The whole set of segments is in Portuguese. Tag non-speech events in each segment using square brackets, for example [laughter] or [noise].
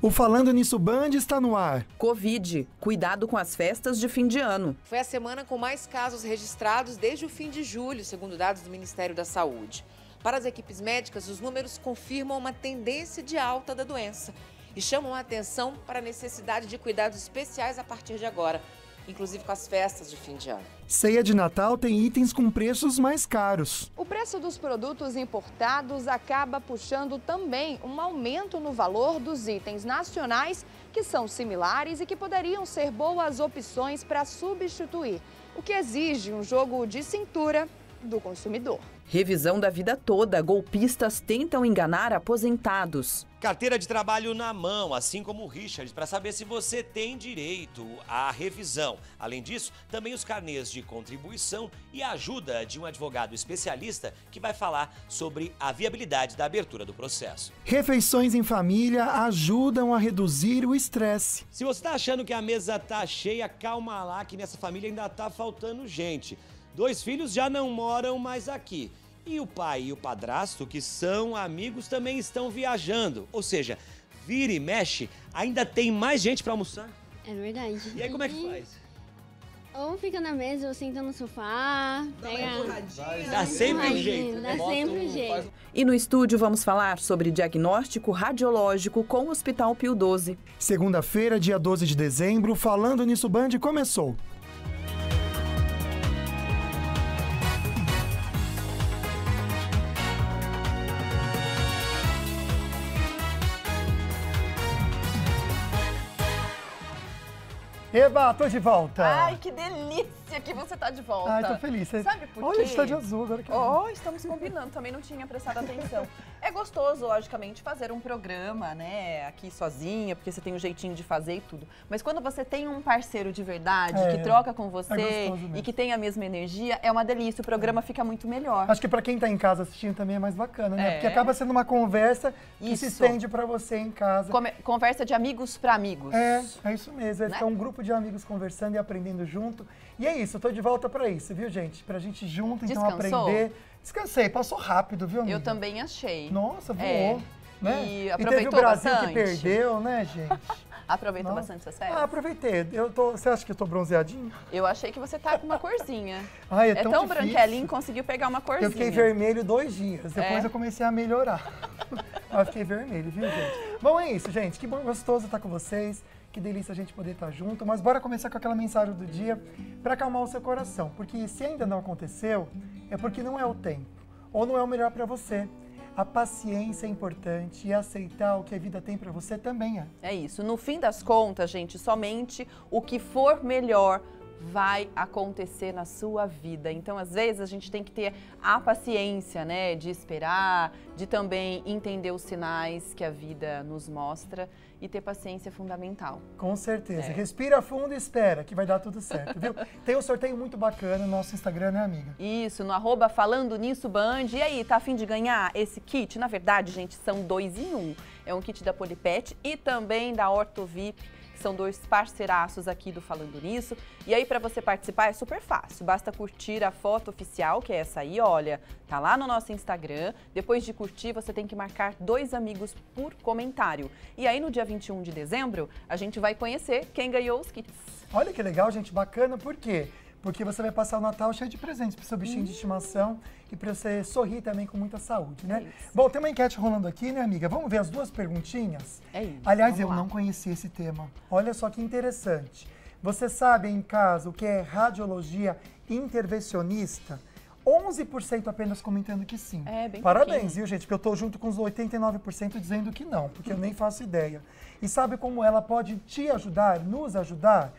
O Falando Nisso Band está no ar. Covid, cuidado com as festas de fim de ano. Foi a semana com mais casos registrados desde o fim de julho, segundo dados do Ministério da Saúde. Para as equipes médicas, os números confirmam uma tendência de alta da doença e chamam a atenção para a necessidade de cuidados especiais a partir de agora, inclusive com as festas de fim de ano. Ceia de Natal tem itens com preços mais caros. O preço dos produtos importados acaba puxando também um aumento no valor dos itens nacionais que são similares e que poderiam ser boas opções para substituir, o que exige um jogo de cintura do consumidor. Revisão da vida toda. Golpistas tentam enganar aposentados. Carteira de trabalho na mão, assim como o Richard, para saber se você tem direito à revisão. Além disso, também os carnês de contribuição e a ajuda de um advogado especialista que vai falar sobre a viabilidade da abertura do processo. Refeições em família ajudam a reduzir o estresse. Se você está achando que a mesa tá cheia, calma lá que nessa família ainda tá faltando gente. Dois filhos já não moram mais aqui. E o pai e o padrasto, que são amigos, também estão viajando. Ou seja, vira e mexe, ainda tem mais gente para almoçar. É verdade. E aí como é que faz? Ou fica na mesa ou senta no sofá. Pega... Dá sempre um jeito. Dá sempre um jeito. E no estúdio vamos falar sobre diagnóstico radiológico com o Hospital Pio 12. Segunda-feira, dia 12 de dezembro, falando nisso Band começou. Eba, tô de volta. Ai, que delícia que você tá de volta. Ai, tô feliz. Sabe por Olha, quê? a gente tá de azul agora. Que Oh, estamos combinando, também não tinha prestado atenção. [laughs] É gostoso, logicamente, fazer um programa, né, aqui sozinha, porque você tem um jeitinho de fazer e tudo. Mas quando você tem um parceiro de verdade, É, que troca com é você mesmo. e que tem a mesma energia, é uma delícia, o programa fica muito melhor. Acho que pra quem tá em casa assistindo também é mais bacana, né? É. Porque acaba sendo uma conversa que se Isso. estende pra você em casa. Come- Conversa de amigos para amigos. É, é isso mesmo. É Né? um grupo de amigos conversando e aprendendo junto. E é isso, eu tô de volta pra isso, viu, gente? Pra gente junto, então, Descansou? aprender. Descansei, passou rápido, viu, amiga? Eu também achei. Nossa, voou. É. Né? E teve o aproveitou Brasil bastante? que perdeu, né, gente? [laughs] Aproveitou Nossa. bastante essas férias? Ah, aproveitei. Eu tô, você acha que eu tô bronzeadinho? Eu achei que você tá com uma corzinha. [laughs] Ai, é, É tão, tão difícil. branquelinho, conseguiu pegar uma corzinha. Eu fiquei vermelho dois dias, depois É? eu comecei a melhorar. [laughs] Mas fiquei vermelho, viu, gente? Bom, é isso, gente. Que bom, gostoso estar com vocês. Que delícia a gente poder estar junto. Mas bora começar com aquela mensagem do dia para acalmar o seu coração. Porque se ainda não aconteceu, é porque não é o tempo. Ou não é o melhor para você. A paciência é importante e aceitar o que a vida tem para você também é. É isso. No fim das contas, gente, somente o que for melhor vai acontecer na sua vida. Então, às vezes, a gente tem que ter a paciência, né, de esperar, de também entender os sinais que a vida nos mostra e ter paciência é fundamental. Com certeza. É. Respira fundo e espera, que vai dar tudo certo, viu? [laughs] Tem um sorteio muito bacana no nosso Instagram, né, amiga? Isso, no arroba falando nisso Band. E aí, tá afim de ganhar esse kit? Na verdade, gente, são dois em um. É um kit da Polipet e também da Ortovip, são dois parceiraços aqui do Falando Nisso. E aí, para você participar, é super fácil. Basta curtir a foto oficial, que é essa aí, olha, tá lá no nosso Instagram. Depois de curtir, você tem que marcar dois amigos por comentário. E aí, no dia 21 de dezembro, a gente vai conhecer quem ganhou os kits. Olha que legal, gente, bacana. Por quê? Porque você vai passar o Natal cheio de presentes para seu bichinho de estimação e para você sorrir também com muita saúde, né? É. Bom, tem uma enquete rolando aqui, né, amiga? Vamos ver as duas perguntinhas? É isso, Aliás, vamos eu lá. não conhecia esse tema. Olha só que interessante. Você sabe em casa o que é radiologia intervencionista? 11% apenas comentando que sim. É, bem Parabéns, pouquinho. viu, gente? Porque eu tô junto com os 89% dizendo que não, porque eu nem faço ideia. E sabe como ela pode te ajudar, nos ajudar?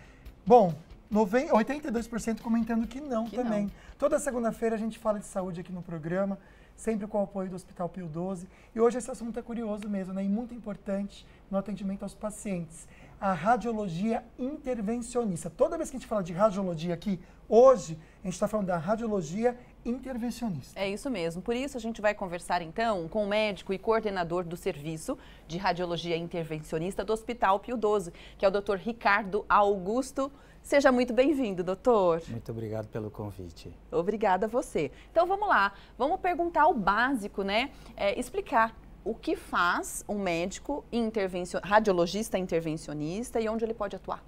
Bom, noven- 82% comentando que não Que também. não. Toda segunda-feira a gente fala de saúde aqui no programa, sempre com o apoio do Hospital Pio 12. E hoje esse assunto é curioso mesmo, né? E muito importante no atendimento aos pacientes. A radiologia intervencionista. Toda vez que a gente fala de radiologia aqui, hoje, a gente está falando da radiologia intervencionista. É isso mesmo. Por isso a gente vai conversar então com o médico e coordenador do serviço de radiologia intervencionista do Hospital Pio 12, que é o Dr. Ricardo Augusto. Seja muito bem-vindo, doutor. Muito obrigado pelo convite. Obrigada a você. Então vamos lá, vamos perguntar o básico, né? É, explicar o que faz um médico intervencio... radiologista intervencionista e onde ele pode atuar?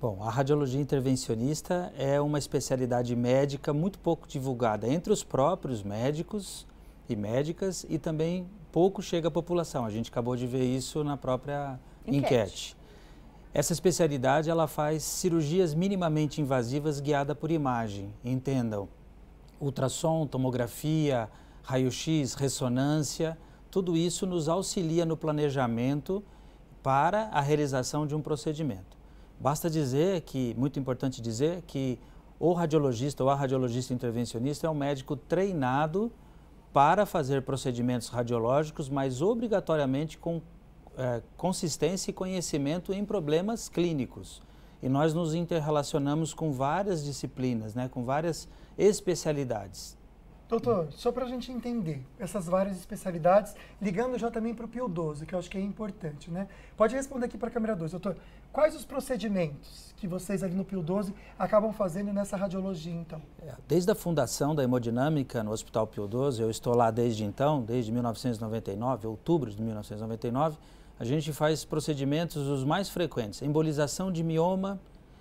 Bom, a radiologia intervencionista é uma especialidade médica muito pouco divulgada entre os próprios médicos e médicas e também pouco chega à população. A gente acabou de ver isso na própria enquete. enquete. Essa especialidade ela faz cirurgias minimamente invasivas guiada por imagem. Entendam, ultrassom, tomografia, raio-x, ressonância, tudo isso nos auxilia no planejamento para a realização de um procedimento. Basta dizer que, muito importante dizer, que o radiologista ou a radiologista intervencionista é um médico treinado para fazer procedimentos radiológicos, mas obrigatoriamente com é, consistência e conhecimento em problemas clínicos. E nós nos interrelacionamos com várias disciplinas, né, com várias especialidades. Doutor, só para a gente entender essas várias especialidades, ligando já também para o Pio 12, que eu acho que é importante, né? Pode responder aqui para a câmera 2, doutor. Quais os procedimentos que vocês ali no Pio 12 acabam fazendo nessa radiologia, então? É, desde a fundação da hemodinâmica no Hospital Pio 12, eu estou lá desde então, desde 1999, outubro de 1999, a gente faz procedimentos os mais frequentes. Embolização de mioma,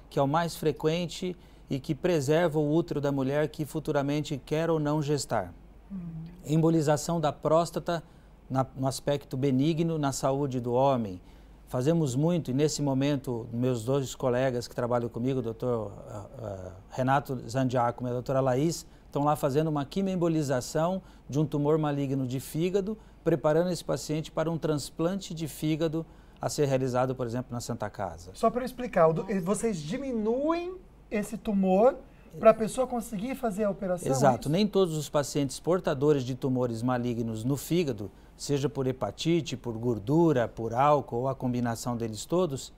que é o mais frequente, e que preserva o útero da mulher que futuramente quer ou não gestar. Uhum. Embolização da próstata na, no aspecto benigno na saúde do homem. Fazemos muito, e nesse momento, meus dois colegas que trabalham comigo, o doutor uh, uh, Renato Zandiaco e a doutora Laís, estão lá fazendo uma quimioembolização de um tumor maligno de fígado, preparando esse paciente para um transplante de fígado a ser realizado, por exemplo, na Santa Casa. Só para explicar, vocês diminuem esse tumor para a pessoa conseguir fazer a operação? Exato. É Nem todos os pacientes portadores de tumores malignos no fígado, seja por hepatite, por gordura, por álcool ou a combinação deles todos,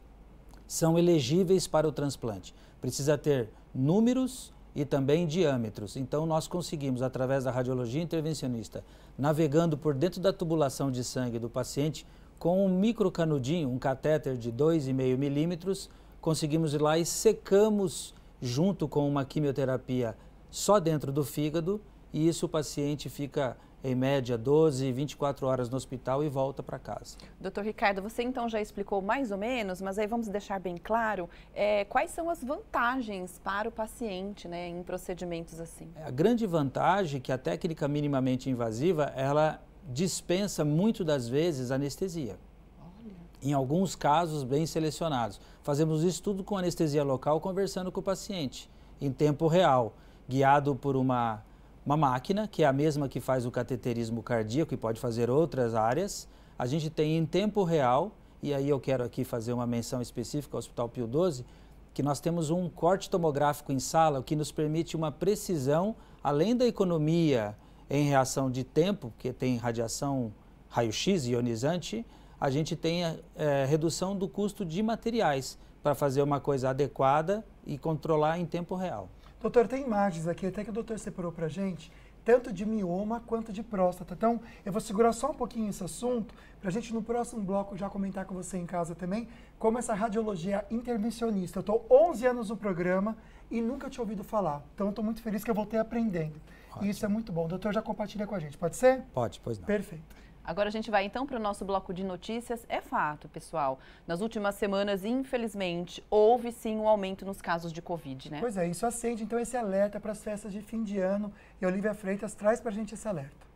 são elegíveis para o transplante. Precisa ter números e também diâmetros. Então, nós conseguimos, através da radiologia intervencionista, navegando por dentro da tubulação de sangue do paciente, com um microcanudinho, um catéter de 2,5 milímetros, conseguimos ir lá e secamos junto com uma quimioterapia só dentro do fígado, e isso o paciente fica em média 12, 24 horas no hospital e volta para casa. Doutor Ricardo, você então já explicou mais ou menos, mas aí vamos deixar bem claro é, quais são as vantagens para o paciente né, em procedimentos assim. É, a grande vantagem é que a técnica minimamente invasiva, ela dispensa muito das vezes anestesia. Olha. Em alguns casos bem selecionados. Fazemos isso tudo com anestesia local, conversando com o paciente, em tempo real, guiado por uma, uma máquina, que é a mesma que faz o cateterismo cardíaco e pode fazer outras áreas. A gente tem em tempo real, e aí eu quero aqui fazer uma menção específica ao Hospital Pio 12, que nós temos um corte tomográfico em sala, o que nos permite uma precisão, além da economia em reação de tempo, que tem radiação raio-x ionizante, a gente tenha é, redução do custo de materiais para fazer uma coisa adequada e controlar em tempo real. Doutor, tem imagens aqui, até que o doutor separou para a gente, tanto de mioma quanto de próstata. Então, eu vou segurar só um pouquinho esse assunto, para a gente no próximo bloco já comentar com você em casa também, como essa radiologia intervencionista. Eu estou 11 anos no programa e nunca tinha ouvido falar. Então, eu estou muito feliz que eu voltei aprendendo. Ótimo. E isso é muito bom. O doutor já compartilha com a gente, pode ser? Pode, pois não. Perfeito. Agora a gente vai então para o nosso bloco de notícias. É fato, pessoal. Nas últimas semanas, infelizmente, houve sim um aumento nos casos de Covid, né? Pois é, isso acende então esse alerta para as festas de fim de ano. E a Olivia Freitas traz para a gente esse alerta.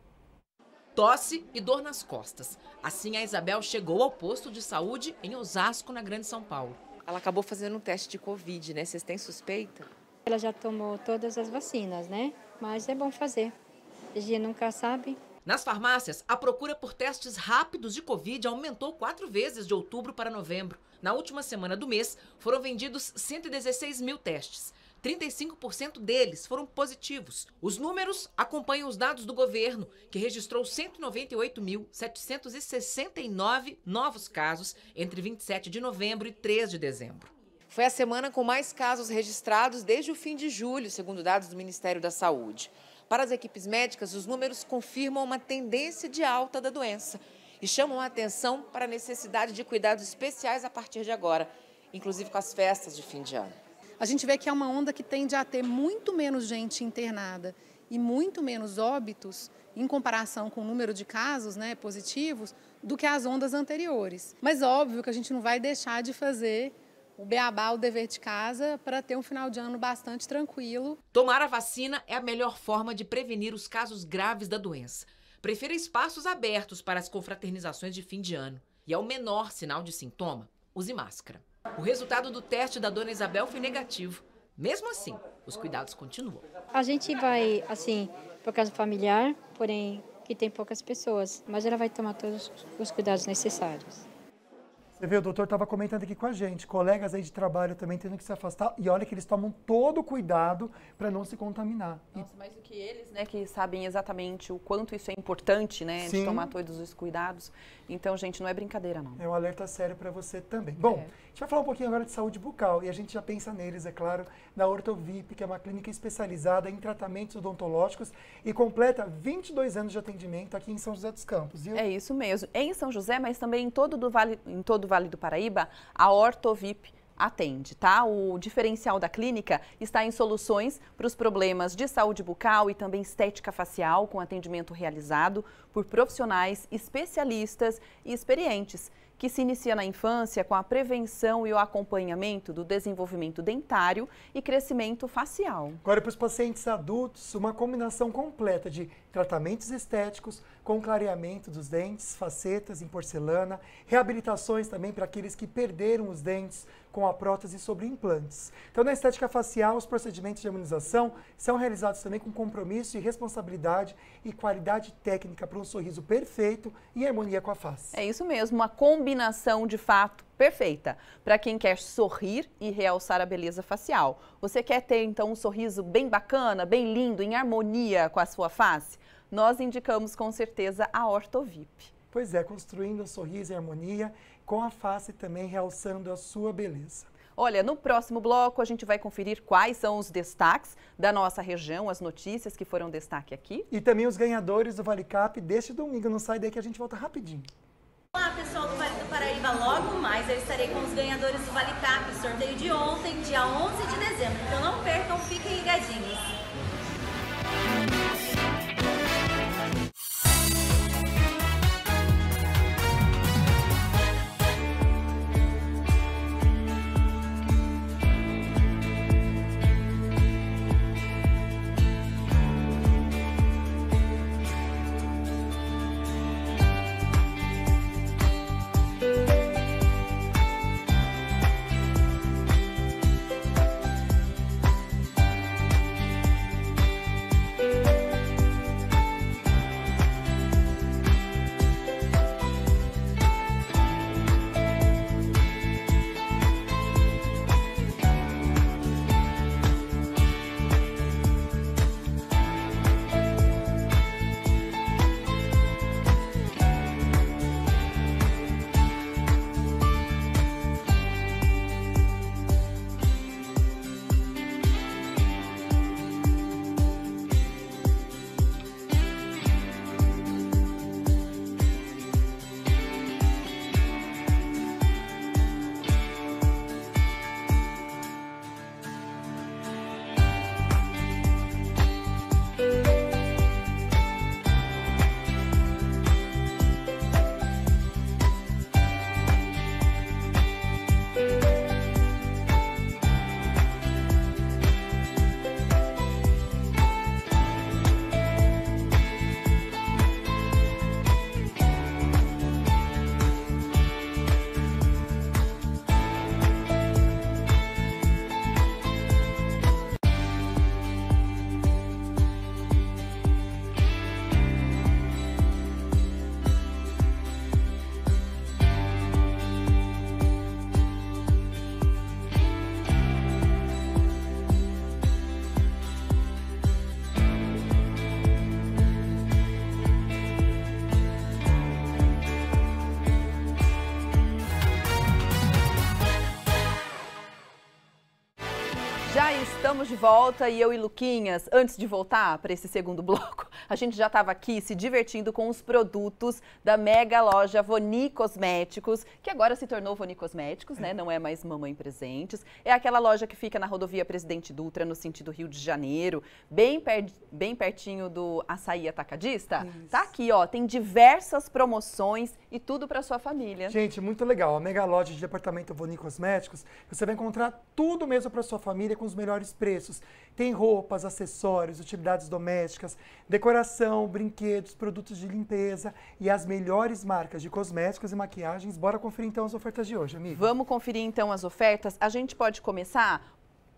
Tosse e dor nas costas. Assim, a Isabel chegou ao posto de saúde em Osasco, na Grande São Paulo. Ela acabou fazendo um teste de Covid, né? Vocês têm suspeita? Ela já tomou todas as vacinas, né? Mas é bom fazer. A gente nunca sabe nas farmácias, a procura por testes rápidos de Covid aumentou quatro vezes de outubro para novembro. Na última semana do mês, foram vendidos 116 mil testes. 35% deles foram positivos. Os números acompanham os dados do governo, que registrou 198.769 novos casos entre 27 de novembro e 3 de dezembro. Foi a semana com mais casos registrados desde o fim de julho, segundo dados do Ministério da Saúde. Para as equipes médicas, os números confirmam uma tendência de alta da doença e chamam a atenção para a necessidade de cuidados especiais a partir de agora, inclusive com as festas de fim de ano. a gente vê que é uma onda que tende a ter muito menos gente internada e muito menos óbitos em comparação com o número de casos né, positivos do que as ondas anteriores. Mas óbvio que a gente não vai deixar de fazer o beabá, o dever de casa, para ter um final de ano bastante tranquilo. Tomar a vacina é a melhor forma de prevenir os casos graves da doença. Prefira espaços abertos para as confraternizações de fim de ano. E é o menor sinal de sintoma, use máscara. O resultado do teste da dona Isabel foi negativo. Mesmo assim, os cuidados continuam. A gente vai, assim, por causa familiar, porém que tem poucas pessoas, mas ela vai tomar todos os cuidados necessários. Você vê, o doutor estava comentando aqui com a gente, colegas aí de trabalho também tendo que se afastar, e olha que eles tomam todo o cuidado para não se contaminar. Nossa, mais do que eles, né, que sabem exatamente o quanto isso é importante, né, Sim. de tomar todos os cuidados. Então, gente, não é brincadeira, não. É um alerta sério para você também. Bom, é. Gente vai falar um pouquinho agora de saúde bucal, e a gente já pensa neles, é claro, na Ortovip, que é uma clínica especializada em tratamentos odontológicos e completa 22 anos de atendimento aqui em São José dos Campos, viu? É isso mesmo. Em São José, mas também em todo, do vale, em todo do Vale do Paraíba, a Ortovip atende, tá? O diferencial da clínica está em soluções para os problemas de saúde bucal e também estética facial, com atendimento realizado por profissionais especialistas e experientes que se inicia na infância com a prevenção e o acompanhamento do desenvolvimento dentário e crescimento facial. Agora, para os pacientes adultos, uma combinação completa de tratamentos estéticos com clareamento dos dentes, facetas em porcelana, reabilitações também para aqueles que perderam os dentes com a prótese sobre implantes. Então, na estética facial, os procedimentos de harmonização são realizados também com compromisso e responsabilidade e qualidade técnica para um sorriso perfeito e harmonia com a face. É isso mesmo, uma combinação de fato perfeita para quem quer sorrir e realçar a beleza facial. Você quer ter então um sorriso bem bacana, bem lindo, em harmonia com a sua face? Nós indicamos com certeza a Ortovip. Pois é, construindo um sorriso em harmonia com a face também realçando a sua beleza. Olha, no próximo bloco a gente vai conferir quais são os destaques da nossa região, as notícias que foram destaque aqui. E também os ganhadores do Vale Cap deste domingo. Não sai daí que a gente volta rapidinho. Olá pessoal do Vale do Paraíba, logo mais eu estarei com os ganhadores do Vale Cap, sorteio de ontem, dia 11 de dezembro. Então não percam, fiquem ligadinhos. De volta e eu e Luquinhas, antes de voltar para esse segundo [laughs] bloco, A gente já estava aqui se divertindo com os produtos da mega loja Voni Cosméticos, que agora se tornou Voni Cosméticos, né? Não é mais Mamãe Presentes. É aquela loja que fica na rodovia Presidente Dutra, no sentido Rio de Janeiro, bem, per bem pertinho do Açaí Atacadista. Isso. Tá aqui, ó, tem diversas promoções e tudo para sua família. Gente, muito legal. A mega loja de departamento Voni Cosméticos, você vai encontrar tudo mesmo para sua família com os melhores preços. Tem roupas, acessórios, utilidades domésticas, decoração, brinquedos, produtos de limpeza e as melhores marcas de cosméticos e maquiagens. Bora conferir então as ofertas de hoje, amigo. Vamos conferir então as ofertas. A gente pode começar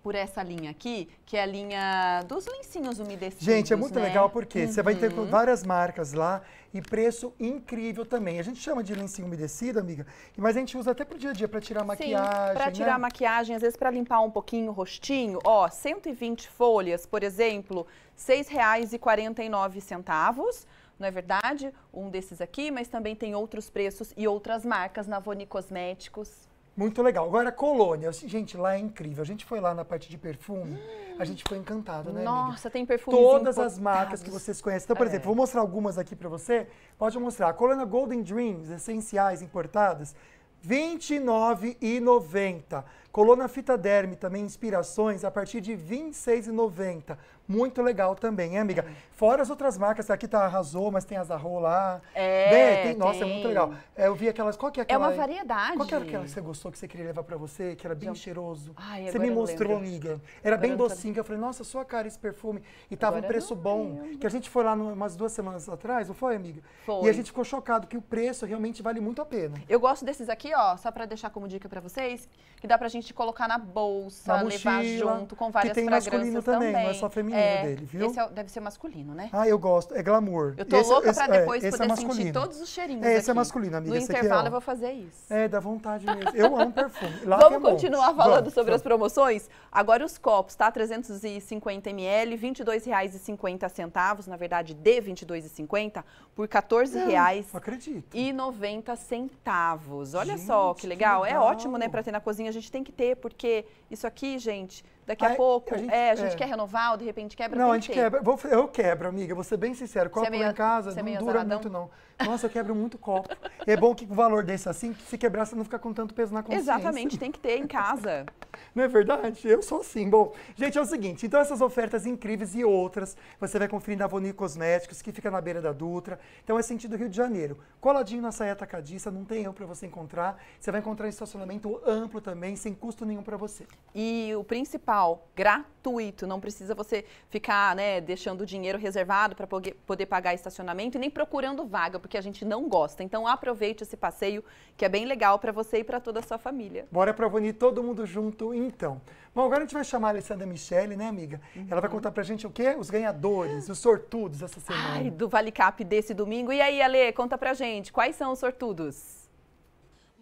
por essa linha aqui, que é a linha dos lencinhos umedecidos. Gente, é muito né? legal porque você vai ter Uhum. várias marcas lá e preço incrível também. A gente chama de lencinho umedecido, amiga, mas a gente usa até pro dia a dia para tirar maquiagem, Sim, para tirar né? a maquiagem, às vezes para limpar um pouquinho o rostinho, ó, 120 folhas, por exemplo, R$ 6,49, não é verdade? Um desses aqui, mas também tem outros preços e outras marcas na Voni Cosméticos. Muito legal. Agora, colônia. Gente, lá é incrível. A gente foi lá na parte de perfume, a gente foi encantado, né, amiga? Nossa, tem perfumes Todas as importados. marcas que vocês conhecem. Então, por É. exemplo, vou mostrar algumas aqui para você. Pode mostrar. A colônia Golden Dreams, essenciais importadas, R$ 29,90. Colônia Fita Derme, também inspirações, a partir de R$ 26,90. Muito legal também, hein, amiga? Fora as outras marcas, aqui tá Arrasou, mas tem a Zarro lá. É? Tem- nossa, é muito legal. É, eu vi aquelas, qual que é É aquela? uma variedade. Qual que era aquela que você gostou, que você queria levar pra você, que era bem cheiroso? Ai, você me mostrou, lembro. amiga. Era Agora bem eu docinho. que Eu falei, nossa, sua cara esse perfume. E tava Agora um preço bom. Que a gente foi lá no- umas duas semanas atrás, não foi, amiga? Foi. E a gente ficou chocado que o preço realmente vale muito a pena. Eu gosto desses aqui, ó, só pra deixar como dica pra vocês, que dá pra gente colocar na bolsa, Na levar mochila, junto com que várias tem fragrâncias masculino também, não é só feminino É, dele, viu? Esse é- deve ser masculino, né? Ah, eu gosto. É glamour. Eu tô Esse- louca esse- pra é, depois é poder sentir todos os cheirinhos É, esse é aqui. masculino, amiga. No intervalo eu vou fazer isso. É, dá vontade [laughs] mesmo. Eu amo perfume. Lá é Vamos continuar falando Vamos, sobre as promoções? Agora os copos, tá? 350 ml, R$ 22,50, na verdade, de R$ 22,50 por R$ 14,90. Não acredito. E 90 centavos. Olha Gente, só que que legal. É legal. ótimo, né, para ter na cozinha. A gente tem que ter, porque isso aqui, gente, daqui a Ai, pouco, a gente- é, a gente é. quer renovar, ou de repente quebra, Não, a gente quebra. Vou- eu quebro, amiga. Vou ser bem sincero. Copo é lá meio- em casa é não meio dura azaradão? muito, não. Nossa, eu quebro muito copo. É bom que o valor desse assim, que se quebrar, você não fica com tanto peso na consciência. Exatamente, tem que ter em casa. [laughs] Não é verdade? Eu sou assim. Bom, gente, é o seguinte. Então, essas ofertas incríveis e outras, você vai conferir na Avoni Cosméticos, que fica na beira da Dutra. Então, é sentido Rio de Janeiro. Coladinho na Saia Atacadista, não tem erro para você encontrar. Você vai encontrar estacionamento amplo também, sem custo nenhum para você. E o principal, gratuito. Não precisa você ficar, né, deixando o dinheiro reservado para poder pagar estacionamento e nem procurando vaga, porque a gente não gosta. Então aproveite esse passeio, que é bem legal para você e para toda a sua família. Bora pra Avoni, todo mundo junto, então. Bom, agora a gente vai chamar a Alessandra Michele, né, amiga? Ela vai contar pra gente o quê? Os ganhadores, os sortudos essa semana. Ai, do Vale Cap desse domingo. E aí, Ale, conta pra gente, quais são os sortudos?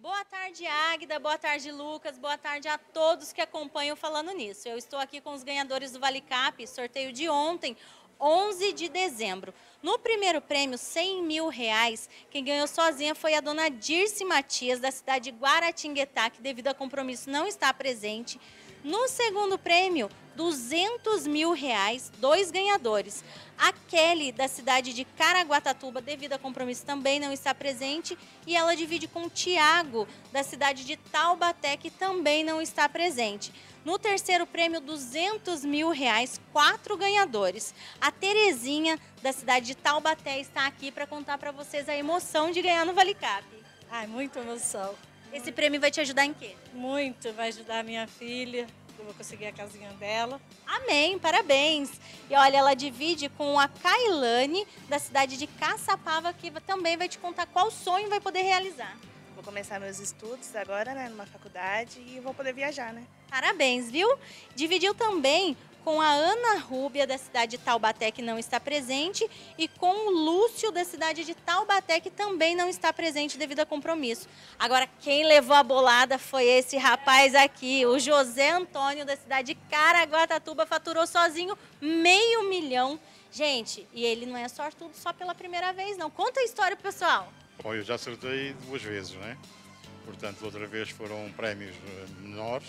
Boa tarde, Águida. Boa tarde, Lucas. Boa tarde a todos que acompanham Falando Nisso. Eu estou aqui com os ganhadores do Vale Cap, sorteio de ontem, 11 de dezembro. No primeiro prêmio, 100 mil reais, quem ganhou sozinha foi a dona Dirce Matias, da cidade de Guaratinguetá, que devido a compromisso não está presente. No segundo prêmio, 200 mil reais, dois ganhadores. A Kelly, da cidade de Caraguatatuba, devido a compromisso também não está presente. E ela divide com o Tiago, da cidade de Taubaté, que também não está presente. No terceiro prêmio, 200 mil reais, quatro ganhadores. A Terezinha, da cidade de Taubaté, está aqui para contar para vocês a emoção de ganhar no Vale Cap. Ai, muita emoção. Esse prêmio vai te ajudar em quê? Muito, vai ajudar a minha filha. Eu vou conseguir a casinha dela. Amém, parabéns. E olha, ela divide com a Kailane, da cidade de Caçapava, que também vai te contar qual sonho vai poder realizar. Começar meus estudos agora, né, numa faculdade e vou poder viajar, né? Parabéns, viu? Dividiu também com a Ana Rúbia, da cidade de Taubaté, que não está presente, e com o Lúcio, da cidade de Taubaté, que também não está presente devido a compromisso. Agora, quem levou a bolada foi esse rapaz aqui, o José Antônio, da cidade de Caraguatatuba, faturou sozinho meio milhão. Gente, e ele não é sortudo só pela primeira vez, não. Conta a história, pro pessoal. Bom, eu já acertei duas vezes, né? Portanto, outra vez foram prémios eh, menores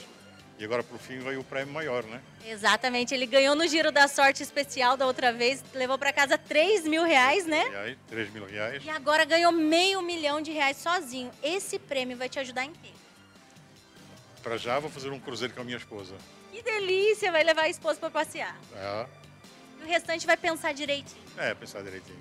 E agora, por fim, veio o prémio maior, né? Exatamente, ele ganhou no Giro da Sorte especial da outra vez, levou para casa 3 mil reais, né? Reais, 3 mil reais. E agora ganhou meio milhão de reais sozinho. Esse prêmio vai te ajudar em quê? Para já, vou fazer um cruzeiro com a minha esposa. Que delícia, vai levar a esposa para passear. É, E o restante vai pensar direitinho. é, pensar direitinho.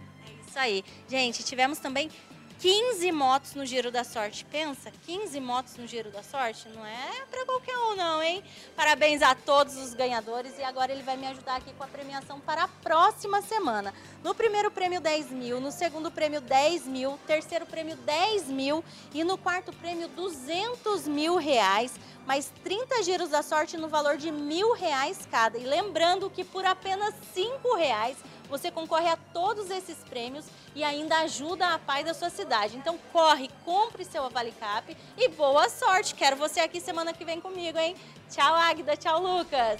Isso aí. Gente, tivemos também 15 motos no Giro da Sorte. Pensa, 15 motos no Giro da Sorte? Não é para qualquer um, não, hein? Parabéns a todos os ganhadores e agora ele vai me ajudar aqui com a premiação para a próxima semana. No primeiro prêmio, 10 mil. No segundo prêmio, 10 mil. Terceiro prêmio, 10 mil. E no quarto prêmio, 200 mil reais. Mais 30 giros da sorte no valor de mil reais cada. E lembrando que por apenas 5 reais você concorre a todos esses prêmios e ainda ajuda a paz da sua cidade. Então corre, compre seu Avalicap e boa sorte. Quero você aqui semana que vem comigo, hein? Tchau, Águida. Tchau, Lucas.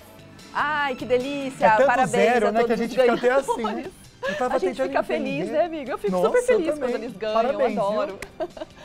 Ai, que delícia! É tanto Parabéns zero, a né, que a todos gente fica até assim. ganhadores. A gente fica entender. feliz, né, amiga? Eu fico Nossa, super feliz quando eles ganham, Parabéns, eu adoro.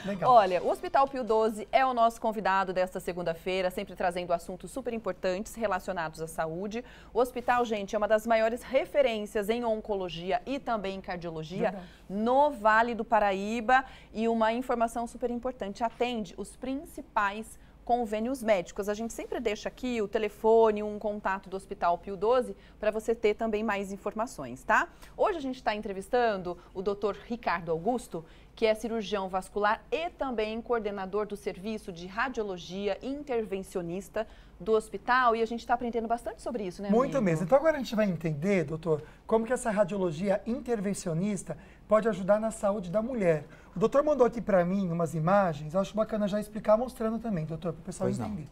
Legal. [laughs] Olha, o Hospital Pio 12 é o nosso convidado desta segunda-feira, sempre trazendo assuntos super importantes relacionados à saúde. O hospital, gente, é uma das maiores referências em oncologia e também em cardiologia Verdade. no Vale do Paraíba. E uma informação super importante: atende os principais convênios médicos. A gente sempre deixa aqui o telefone, um contato do Hospital Pio 12 para você ter também mais informações, tá? Hoje a gente está entrevistando o Dr. Ricardo Augusto, que é cirurgião vascular e também coordenador do serviço de radiologia intervencionista do hospital e a gente está aprendendo bastante sobre isso, né? Muito amigo? mesmo. Então agora a gente vai entender, doutor, como que essa radiologia intervencionista pode ajudar na saúde da mulher. O doutor mandou aqui para mim umas imagens, eu acho bacana já explicar mostrando também, doutor, para o pessoal Pois não. entender.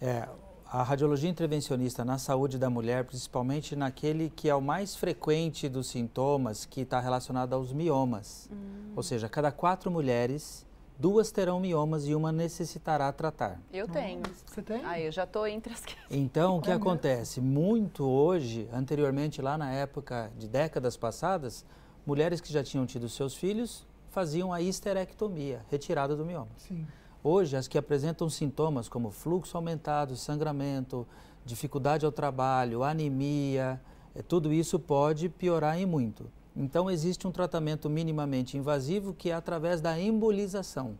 É, a radiologia intervencionista na saúde da mulher, principalmente naquele que é o mais frequente dos sintomas, que está relacionado aos miomas. Ou seja, a cada quatro mulheres, duas terão miomas e uma necessitará tratar. Eu tenho. Você tem? Ah, eu já estou entre as que... Então, o que É acontece? Muito hoje, anteriormente, lá na época de décadas passadas, mulheres que já tinham tido seus filhos faziam a histerectomia, retirada do mioma. Sim. Hoje, as que apresentam sintomas como fluxo aumentado, sangramento, dificuldade ao trabalho, anemia, eh, tudo isso pode piorar em muito. Então, existe um tratamento minimamente invasivo que é através da embolização.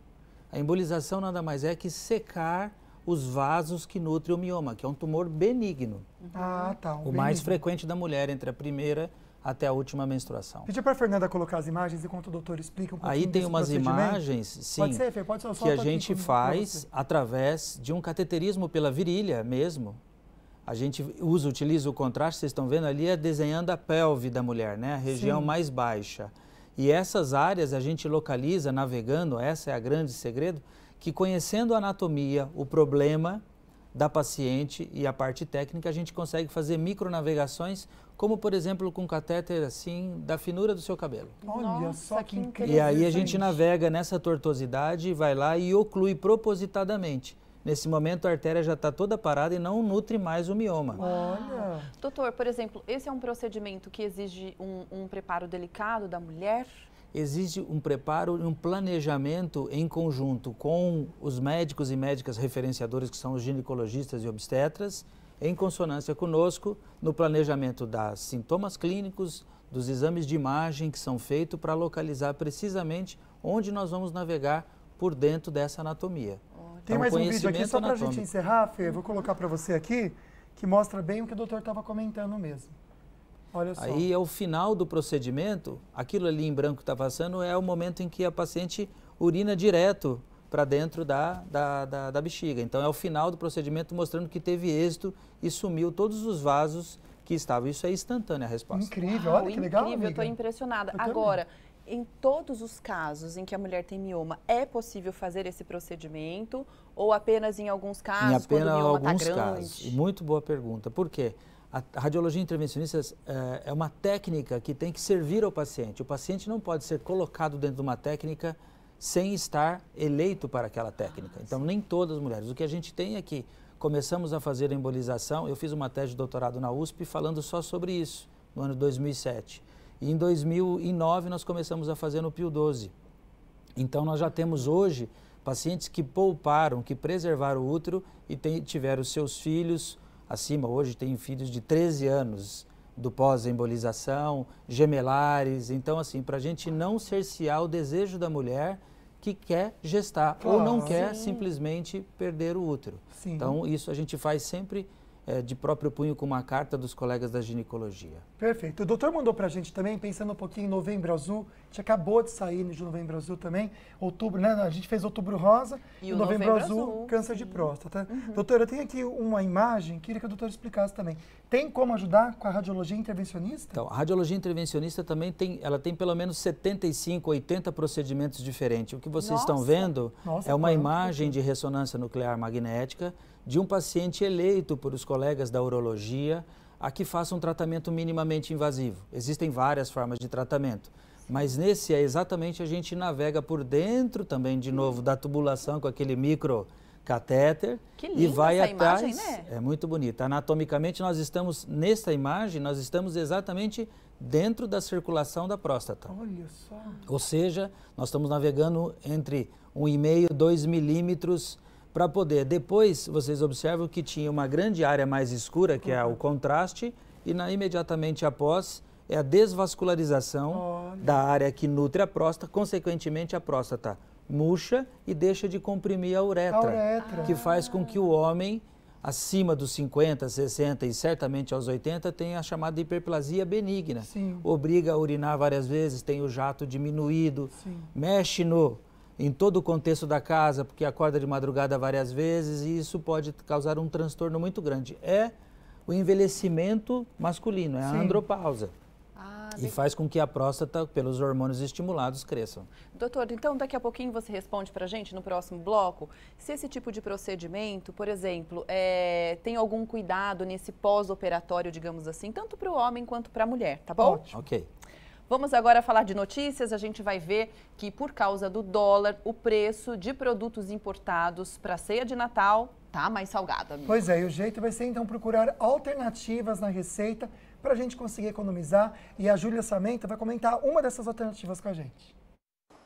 A embolização nada mais é que secar os vasos que nutrem o mioma, que é um tumor benigno. Ah, tá. um O mais benigno. frequente da mulher entre a primeira até a última menstruação. Pedir para a Fernanda colocar as imagens enquanto o doutor explica um pouquinho Aí tem umas imagens, sim, Pode ser, Fê? Pode ser, que a gente faz através de um cateterismo pela virilha mesmo. A gente usa, utiliza o contraste, vocês estão vendo ali, é desenhando a pelve da mulher, né? A região Sim. mais baixa. E essas áreas a gente localiza navegando, essa é a grande segredo, que conhecendo a anatomia, o problema da paciente e a parte técnica, a gente consegue fazer micronavegações, como por exemplo com um catéter assim, da finura do seu cabelo. Olha só que incrível. E aí a gente navega nessa tortuosidade vai lá e oclui propositadamente. Nesse momento a artéria já está toda parada e não nutre mais o mioma. Olha. Doutor, por exemplo, esse é um procedimento que exige um, um preparo delicado da mulher? Existe um preparo e um planejamento em conjunto com os médicos e médicas referenciadores, que são os ginecologistas e obstetras, em consonância conosco no planejamento dos sintomas clínicos, dos exames de imagem que são feitos para localizar precisamente onde nós vamos navegar por dentro dessa anatomia. Tem Então, mais um vídeo aqui só para a gente anatômico. encerrar, Fê. Vou colocar para você aqui, que mostra bem o que o doutor estava comentando mesmo. Olha só. Aí é o final do procedimento, aquilo ali em branco que está passando é o momento em que a paciente urina direto para dentro da, da, da, da bexiga. Então é o final do procedimento mostrando que teve êxito e sumiu todos os vasos que estavam. Isso é instantânea a resposta. Incrível, Uau, olha que legal, Incrível, eu estou impressionada. Eu também. Agora, em todos os casos em que a mulher tem mioma, é possível fazer esse procedimento? Ou apenas em alguns casos, em apenas quando o mioma está alguns grande? casos. Muito boa pergunta. Por quê? A radiologia intervencionista eh, é uma técnica que tem que servir ao paciente. O paciente não pode ser colocado dentro de uma técnica sem estar eleito para aquela técnica. Então, nem todas as mulheres. O que a gente tem é que começamos a fazer a embolização. Eu fiz uma tese de doutorado na USP falando só sobre isso, no ano 2007. E em 2009 nós começamos a fazer no Pio 12. Então, nós já temos hoje pacientes que pouparam, que preservaram o útero e tem, tiveram seus filhos acima, hoje tem filhos de 13 anos do pós-embolização, gemelares. Então, assim, para a gente não cercear o desejo da mulher que quer gestar claro, ou não quer sim. simplesmente perder o útero. Sim. Então, isso a gente faz sempre é, de próprio punho com uma carta dos colegas da ginecologia. Perfeito. O doutor mandou para a gente também, pensando um pouquinho em Novembro Azul, a gente acabou de sair de Novembro Azul também, outubro, né? A gente fez Outubro Rosa e, e Novembro, Novembro, Azul, Azul câncer sim. de próstata. Uhum. Doutora, eu tenho aqui uma imagem, queria que o doutor explicasse também. Tem como ajudar com a radiologia intervencionista? Então, a radiologia intervencionista também tem, ela tem pelo menos 75, 80 procedimentos diferentes. O que vocês Nossa. estão vendo Nossa, é uma imagem de ressonância nuclear magnética de um paciente eleito por os colegas da urologia a que faça um tratamento minimamente invasivo. Existem várias formas de tratamento, mas nesse é exatamente a gente navega por dentro também, de novo, da tubulação com aquele micro catéter e vai essa atrás. Imagem, né? É muito bonita. Anatomicamente nós estamos nesta imagem, nós estamos exatamente dentro da circulação da próstata. Olha só. Ou seja, nós estamos navegando entre 1,5 e 2 milímetros para poder. Depois, vocês observam que tinha uma grande área mais escura, que é o contraste, e na, imediatamente após é a desvascularização da área que nutre a próstata, consequentemente a próstata murcha e deixa de comprimir a uretra, a uretra. que faz com que o homem acima dos 50, 60 e certamente aos 80 tenha a chamada hiperplasia benigna. Sim. Obriga a urinar várias vezes, tem o jato diminuído, Sim. mexe no em todo o contexto da casa, porque acorda de madrugada várias vezes e isso pode causar um transtorno muito grande. É o envelhecimento masculino, é Sim. a andropausa. Ah, e faz com que a próstata, pelos hormônios estimulados, cresçam. Doutor, então daqui a pouquinho você responde para a gente no próximo bloco se esse tipo de procedimento, por exemplo, é, tem algum cuidado nesse pós-operatório, digamos assim, tanto para o homem quanto para a mulher, tá bom? Ótimo. Ok. Vamos agora falar de notícias. A gente vai ver que, por causa do dólar, o preço de produtos importados para a ceia de Natal tá mais salgado. Amigo. Pois é, e o jeito vai ser então procurar alternativas na receita para a gente conseguir economizar. E a Júlia Samenta vai comentar uma dessas alternativas com a gente.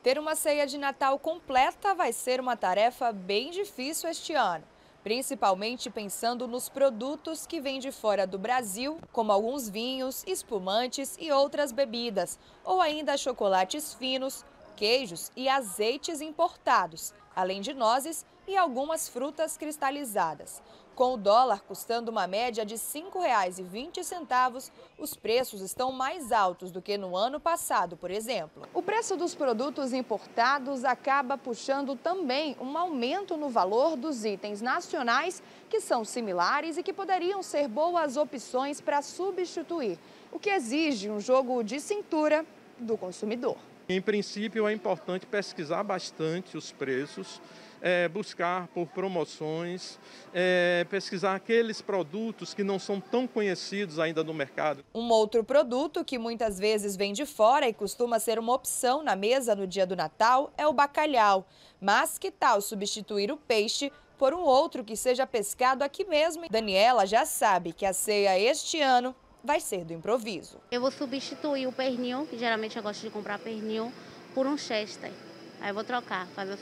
Ter uma ceia de Natal completa vai ser uma tarefa bem difícil este ano principalmente pensando nos produtos que vêm de fora do Brasil, como alguns vinhos, espumantes e outras bebidas, ou ainda chocolates finos, queijos e azeites importados, além de nozes e algumas frutas cristalizadas. Com o dólar custando uma média de R$ 5,20, os preços estão mais altos do que no ano passado, por exemplo. O preço dos produtos importados acaba puxando também um aumento no valor dos itens nacionais que são similares e que poderiam ser boas opções para substituir, o que exige um jogo de cintura do consumidor. Em princípio, é importante pesquisar bastante os preços é, buscar por promoções, é, pesquisar aqueles produtos que não são tão conhecidos ainda no mercado. Um outro produto que muitas vezes vem de fora e costuma ser uma opção na mesa no dia do Natal é o bacalhau. Mas que tal substituir o peixe por um outro que seja pescado aqui mesmo? Daniela já sabe que a ceia este ano vai ser do improviso. Eu vou substituir o pernil, que geralmente eu gosto de comprar pernil, por um chester. Aí eu vou trocar, fazer a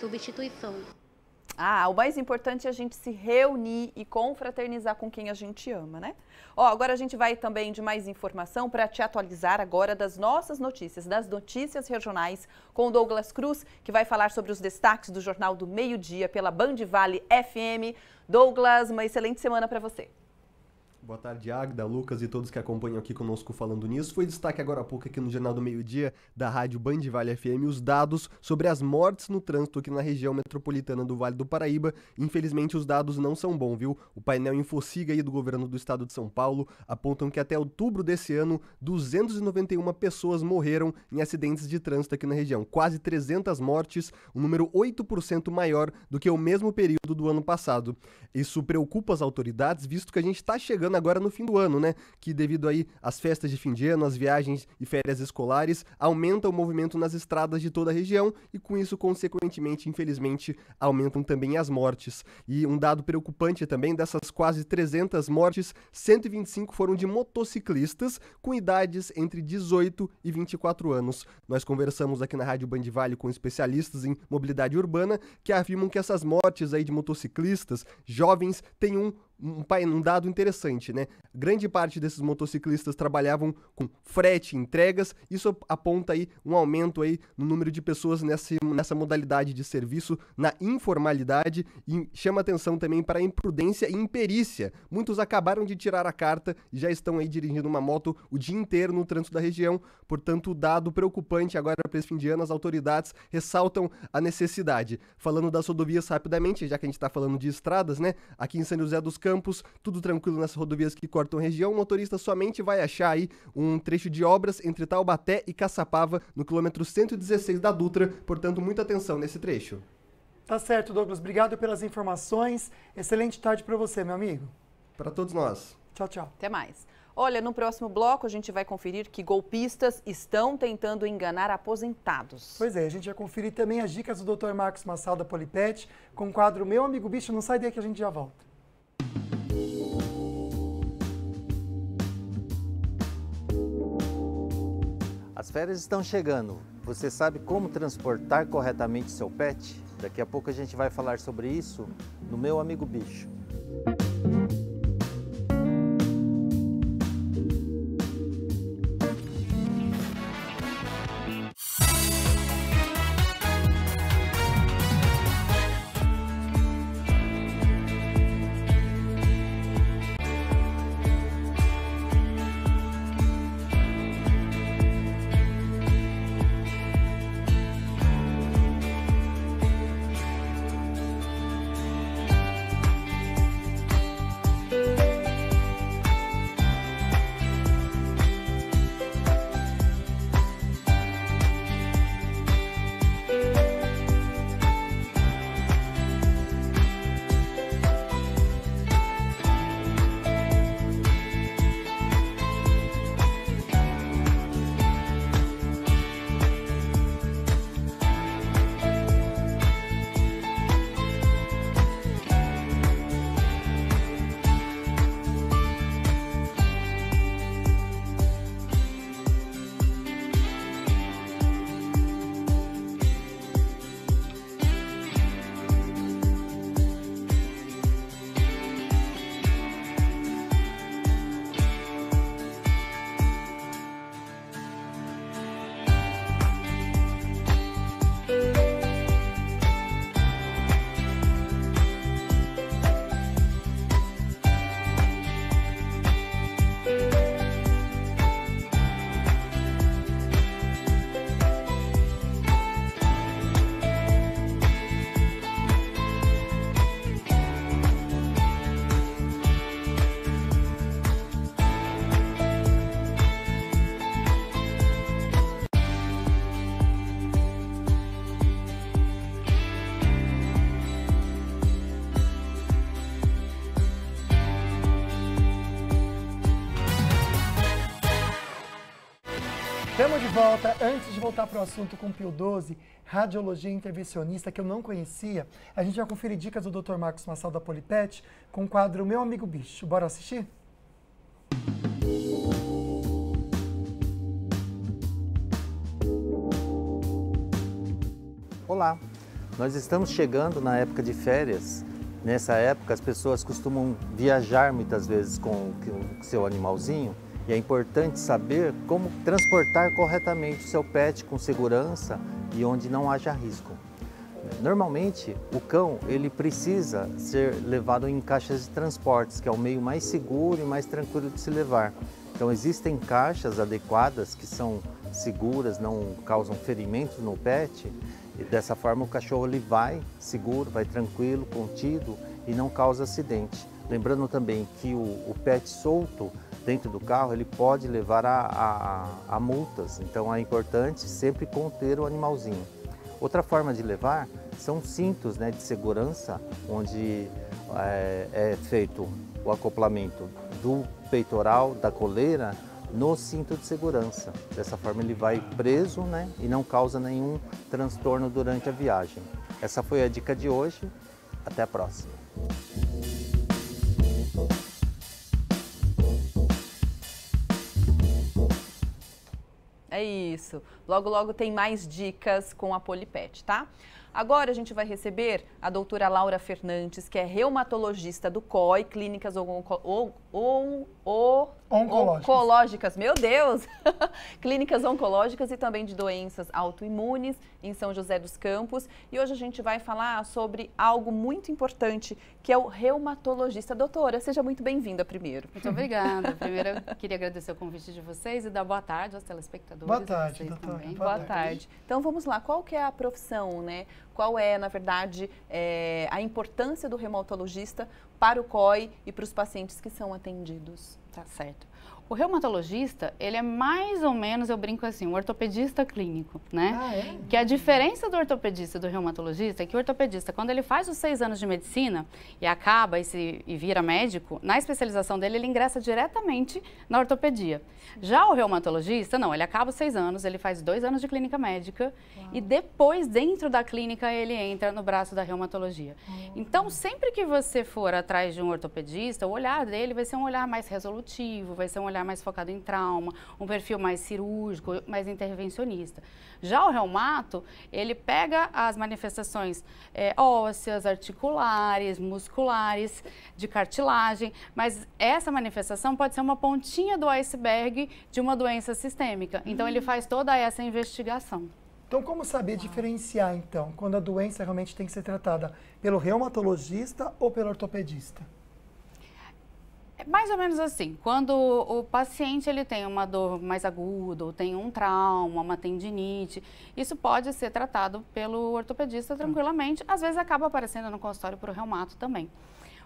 substituição. Ah, o mais importante é a gente se reunir e confraternizar com quem a gente ama, né? Ó, agora a gente vai também de mais informação para te atualizar agora das nossas notícias, das notícias regionais, com o Douglas Cruz, que vai falar sobre os destaques do Jornal do Meio Dia pela Band Vale FM. Douglas, uma excelente semana para você. Boa tarde, Agda, Lucas e todos que acompanham aqui conosco falando nisso. Foi destaque agora há pouco aqui no Jornal do Meio Dia da Rádio Band Vale FM os dados sobre as mortes no trânsito aqui na região metropolitana do Vale do Paraíba. Infelizmente, os dados não são bons, viu? O painel Infociga aí do governo do estado de São Paulo apontam que até outubro desse ano, 291 pessoas morreram em acidentes de trânsito aqui na região. Quase 300 mortes, um número 8% maior do que o mesmo período do ano passado. Isso preocupa as autoridades, visto que a gente está chegando Agora no fim do ano, né? Que devido aí às festas de fim de ano, às viagens e férias escolares, aumenta o movimento nas estradas de toda a região e com isso, consequentemente, infelizmente, aumentam também as mortes. E um dado preocupante também, dessas quase 300 mortes, 125 foram de motociclistas com idades entre 18 e 24 anos. Nós conversamos aqui na Rádio Band Vale com especialistas em mobilidade urbana que afirmam que essas mortes aí de motociclistas jovens têm um um, um dado interessante, né? Grande parte desses motociclistas trabalhavam com frete, entregas, isso aponta aí um aumento aí no número de pessoas nessa, nessa modalidade de serviço, na informalidade e chama atenção também para a imprudência e imperícia. Muitos acabaram de tirar a carta e já estão aí dirigindo uma moto o dia inteiro no trânsito da região, portanto, dado preocupante agora para esse fim de ano, as autoridades ressaltam a necessidade. Falando das rodovias rapidamente, já que a gente está falando de estradas, né? Aqui em São José dos Campos, tudo tranquilo nessas rodovias que cortam a região. O motorista somente vai achar aí um trecho de obras entre Taubaté e Caçapava, no quilômetro 116 da Dutra. Portanto, muita atenção nesse trecho. Tá certo, Douglas. Obrigado pelas informações. Excelente tarde para você, meu amigo. Para todos nós. Tchau, tchau. Até mais. Olha, no próximo bloco a gente vai conferir que golpistas estão tentando enganar aposentados. Pois é, a gente vai conferir também as dicas do Dr. Marcos Massal da Polipet com o quadro Meu Amigo Bicho. Não sai daí que a gente já volta. As férias estão chegando. Você sabe como transportar corretamente seu pet? Daqui a pouco a gente vai falar sobre isso no Meu Amigo Bicho. Volta. Antes de voltar para o assunto com Pio 12, radiologia intervencionista, que eu não conhecia, a gente vai conferir dicas do Dr. Marcos Massal da Polipet com o quadro Meu Amigo Bicho. Bora assistir? Olá, nós estamos chegando na época de férias. Nessa época, as pessoas costumam viajar muitas vezes com o seu animalzinho e é importante saber como transportar corretamente o seu pet com segurança e onde não haja risco. Normalmente, o cão ele precisa ser levado em caixas de transportes, que é o meio mais seguro e mais tranquilo de se levar. Então, existem caixas adequadas que são seguras, não causam ferimentos no pet, e dessa forma o cachorro ele vai seguro, vai tranquilo, contido e não causa acidente. Lembrando também que o, o pet solto dentro do carro, ele pode levar a, a, a, multas. Então é importante sempre conter o animalzinho. Outra forma de levar são cintos né, de segurança, onde é, é feito o acoplamento do peitoral, da coleira, no cinto de segurança. Dessa forma ele vai preso né, e não causa nenhum transtorno durante a viagem. Essa foi a dica de hoje. Até a próxima. É isso. Logo, logo tem mais dicas com a Polipet, tá? Agora a gente vai receber a doutora Laura Fernandes, que é reumatologista do COI, Clínicas Onco, ou, ou, ou, oncológicas. oncológicas. Meu Deus! [laughs] Clínicas oncológicas e também de doenças autoimunes em São José dos Campos. E hoje a gente vai falar sobre algo muito importante, que é o reumatologista. Doutora, seja muito bem-vinda primeiro. Muito obrigada. Primeiro, eu queria agradecer o convite de vocês e dar boa tarde aos telespectadores. Boa tarde, vocês doutora. também. Boa, tarde. Então vamos lá, qual que é a profissão, né? Qual é, na verdade, é, a importância do reumatologista para o COI e para os pacientes que são atendidos? Tá certo. O reumatologista, ele é mais ou menos, eu brinco assim, um ortopedista clínico, né? Ah, é? Que a diferença do ortopedista e do reumatologista é que o ortopedista, quando ele faz os seis anos de medicina e acaba e, se, e vira médico, na especialização dele, ele ingressa diretamente na ortopedia. Já o reumatologista, não, ele acaba os seis anos, ele faz dois anos de clínica médica e depois, dentro da clínica, ele entra no braço da reumatologia. Então, sempre que você for atrás de um ortopedista, o olhar dele vai ser um olhar mais resolutivo, vai ser um olhar mais focado em trauma, um perfil mais cirúrgico, mais intervencionista. Já o reumato, ele pega as manifestações é, ósseas, articulares, musculares, de cartilagem, mas essa manifestação pode ser uma pontinha do iceberg de uma doença sistêmica. Então, ele faz toda essa investigação. Então, como saber diferenciar, então, quando a doença realmente tem que ser tratada pelo reumatologista ou pelo ortopedista? É mais ou menos assim, quando o paciente ele tem uma dor mais aguda, ou tem um trauma, uma tendinite, isso pode ser tratado pelo ortopedista tranquilamente, às vezes acaba aparecendo no consultório para o reumato também.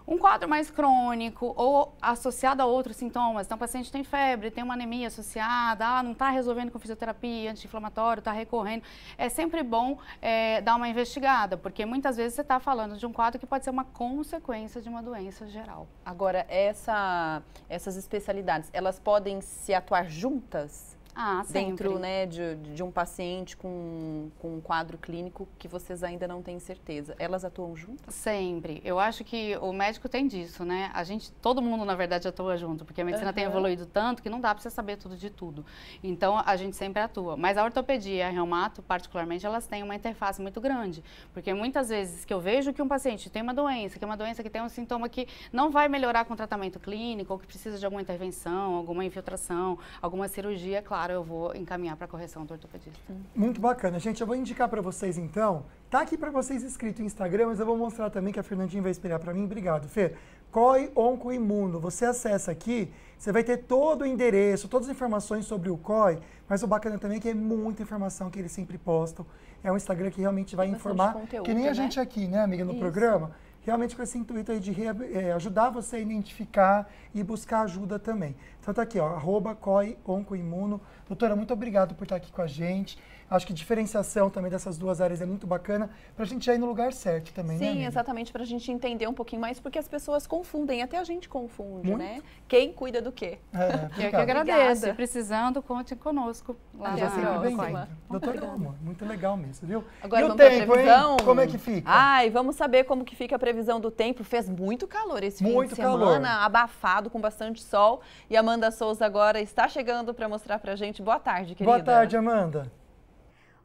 Um quadro mais crônico ou associado a outros sintomas, então o paciente tem febre, tem uma anemia associada, ah, não está resolvendo com fisioterapia, anti-inflamatório, está recorrendo, é sempre bom é, dar uma investigada, porque muitas vezes você está falando de um quadro que pode ser uma consequência de uma doença geral. Agora, essa, essas especialidades, elas podem se atuar juntas? Ah, dentro sempre. né, de, de um paciente com, com um quadro clínico que vocês ainda não têm certeza. Elas atuam juntas? Sempre. Eu acho que o médico tem disso, né? A gente, todo mundo, na verdade, atua junto, porque a medicina Uhum. tem evoluído tanto que não dá para você saber tudo de tudo. Então, a gente sempre atua. Mas a ortopedia e a reumato, particularmente, elas têm uma interface muito grande. Porque muitas vezes que eu vejo que um paciente tem uma doença, que é uma doença que tem um sintoma que não vai melhorar com tratamento clínico, ou que precisa de alguma intervenção, alguma infiltração, alguma cirurgia, claro, eu vou encaminhar para a correção do ortopedista. Muito bacana. Gente, eu vou indicar para vocês então. Tá aqui para vocês escrito Instagram, mas eu vou mostrar também que a Fernandinha vai espelhar para mim. Obrigado, Fê. COI Oncoimuno. Você acessa aqui, você vai ter todo o endereço, todas as informações sobre o COI, mas o bacana também é que é muita informação que eles sempre postam. É um Instagram que realmente vai informar, conteúdo, que nem a né? gente aqui, né, amiga, no Isso. programa. Realmente com esse intuito aí de eh, ajudar você a identificar e buscar ajuda também. Então tá aqui, ó, arroba COI Oncoimuno. Doutora, muito obrigado por estar aqui com a gente. Acho que diferenciação também dessas duas áreas é muito bacana para a gente já ir no lugar certo também, né? Sim, exatamente, para a gente entender um pouquinho mais, porque as pessoas confundem, até a gente confunde, Muito. né? Quem cuida do quê? É, [laughs] Eu que agradeço. Obrigada. Precisando, conte conosco. Lá a na- sempre. COI. Doutor muito legal mesmo, viu? Agora e o vamos tempo, pra previsão? hein? Como é que fica? Ai, vamos saber como que fica a previsão do tempo. Fez muito calor esse fim Muito de semana, calor. abafado, com bastante sol. E a Amanda Souza agora está chegando para mostrar pra gente. Boa tarde, querida. Boa tarde, Amanda.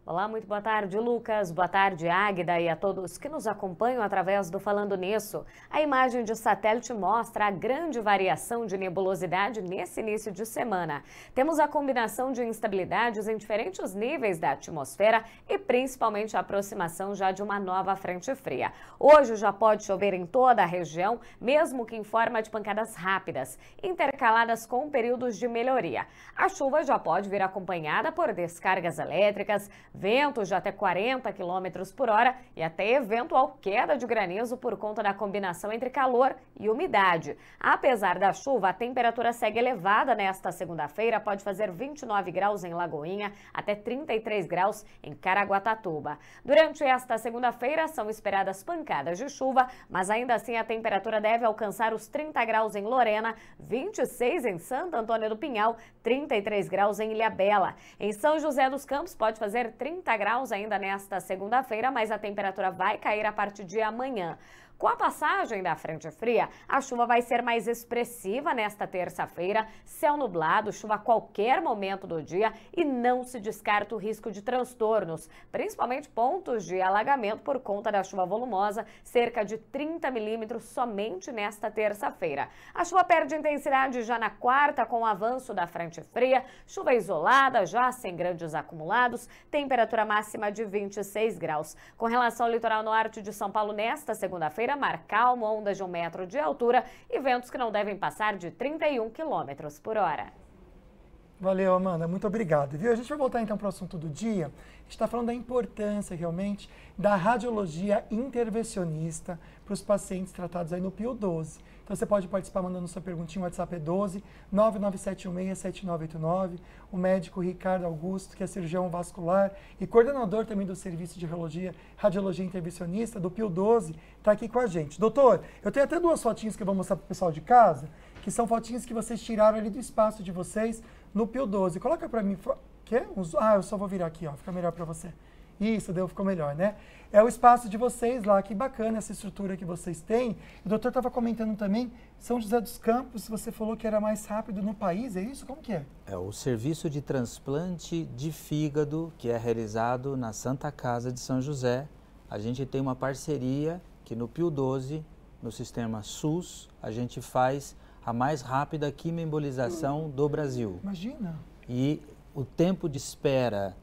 Olá, muito boa tarde, Lucas. Boa tarde, Águida, e a todos que nos acompanham através do Falando Nisso. A imagem de satélite mostra a grande variação de nebulosidade nesse início de semana. Temos a combinação de instabilidades em diferentes níveis da atmosfera e principalmente a aproximação já de uma nova frente fria. Hoje já pode chover em toda a região, mesmo que em forma de pancadas rápidas, intercaladas com períodos de melhoria. A chuva já pode vir acompanhada por descargas elétricas, Ventos de até 40 km por hora e até eventual queda de granizo por conta da combinação entre calor e umidade. Apesar da chuva, a temperatura segue elevada nesta segunda-feira, pode fazer 29 graus em Lagoinha, até 33 graus em Caraguatatuba. Durante esta segunda-feira são esperadas pancadas de chuva, mas ainda assim a temperatura deve alcançar os 30 graus em Lorena, 26 em Santo Antônio do Pinhal, 33 graus em Ilhabela. Em São José dos Campos pode fazer 30 graus ainda nesta segunda-feira, mas a temperatura vai cair a partir de amanhã. Com a passagem da frente fria, a chuva vai ser mais expressiva nesta terça-feira. Céu nublado, chuva a qualquer momento do dia e não se descarta o risco de transtornos, principalmente pontos de alagamento por conta da chuva volumosa, cerca de 30 milímetros somente nesta terça-feira. A chuva perde intensidade já na quarta com o avanço da frente fria, chuva isolada, já sem grandes acumulados, temperatura máxima de 26 graus. Com relação ao litoral norte de São Paulo nesta segunda-feira, mar calmo, ondas de um metro de altura e ventos que não devem passar de 31 km por hora. Valeu, Amanda. Muito obrigado. Viu? A gente vai voltar então para o assunto do dia. Está falando da importância realmente da radiologia intervencionista para os pacientes tratados aí no Pio 12. Então você pode participar mandando sua perguntinha, o WhatsApp é 12 997167989. O médico Ricardo Augusto, que é cirurgião vascular e coordenador também do serviço de radiologia, radiologia intervencionista do Pio 12, está aqui com a gente. Doutor, eu tenho até duas fotinhas que eu vou mostrar para o pessoal de casa, que são fotinhas que vocês tiraram ali do espaço de vocês no Pio 12. Coloca para mim. Quer? Ah, eu só vou virar aqui, ó. Fica melhor para você. Isso, deu, ficou melhor, né? É o espaço de vocês lá, que bacana essa estrutura que vocês têm. O doutor estava comentando também, São José dos Campos, você falou que era mais rápido no país, é isso? Como que é? É o serviço de transplante de fígado que é realizado na Santa Casa de São José. A gente tem uma parceria que no Pio 12, no sistema SUS, a gente faz a mais rápida quimioembolização do Brasil. Imagina. E o tempo de espera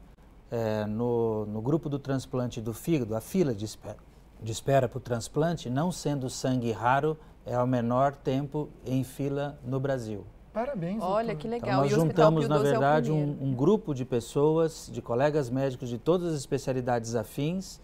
é, no, no, grupo do transplante do fígado, a fila de espera, de espera para o transplante, não sendo sangue raro, é o menor tempo em fila no Brasil. Parabéns. Olha doutor. que legal. Então, nós e juntamos, na é verdade, um, um grupo de pessoas, de colegas médicos de todas as especialidades afins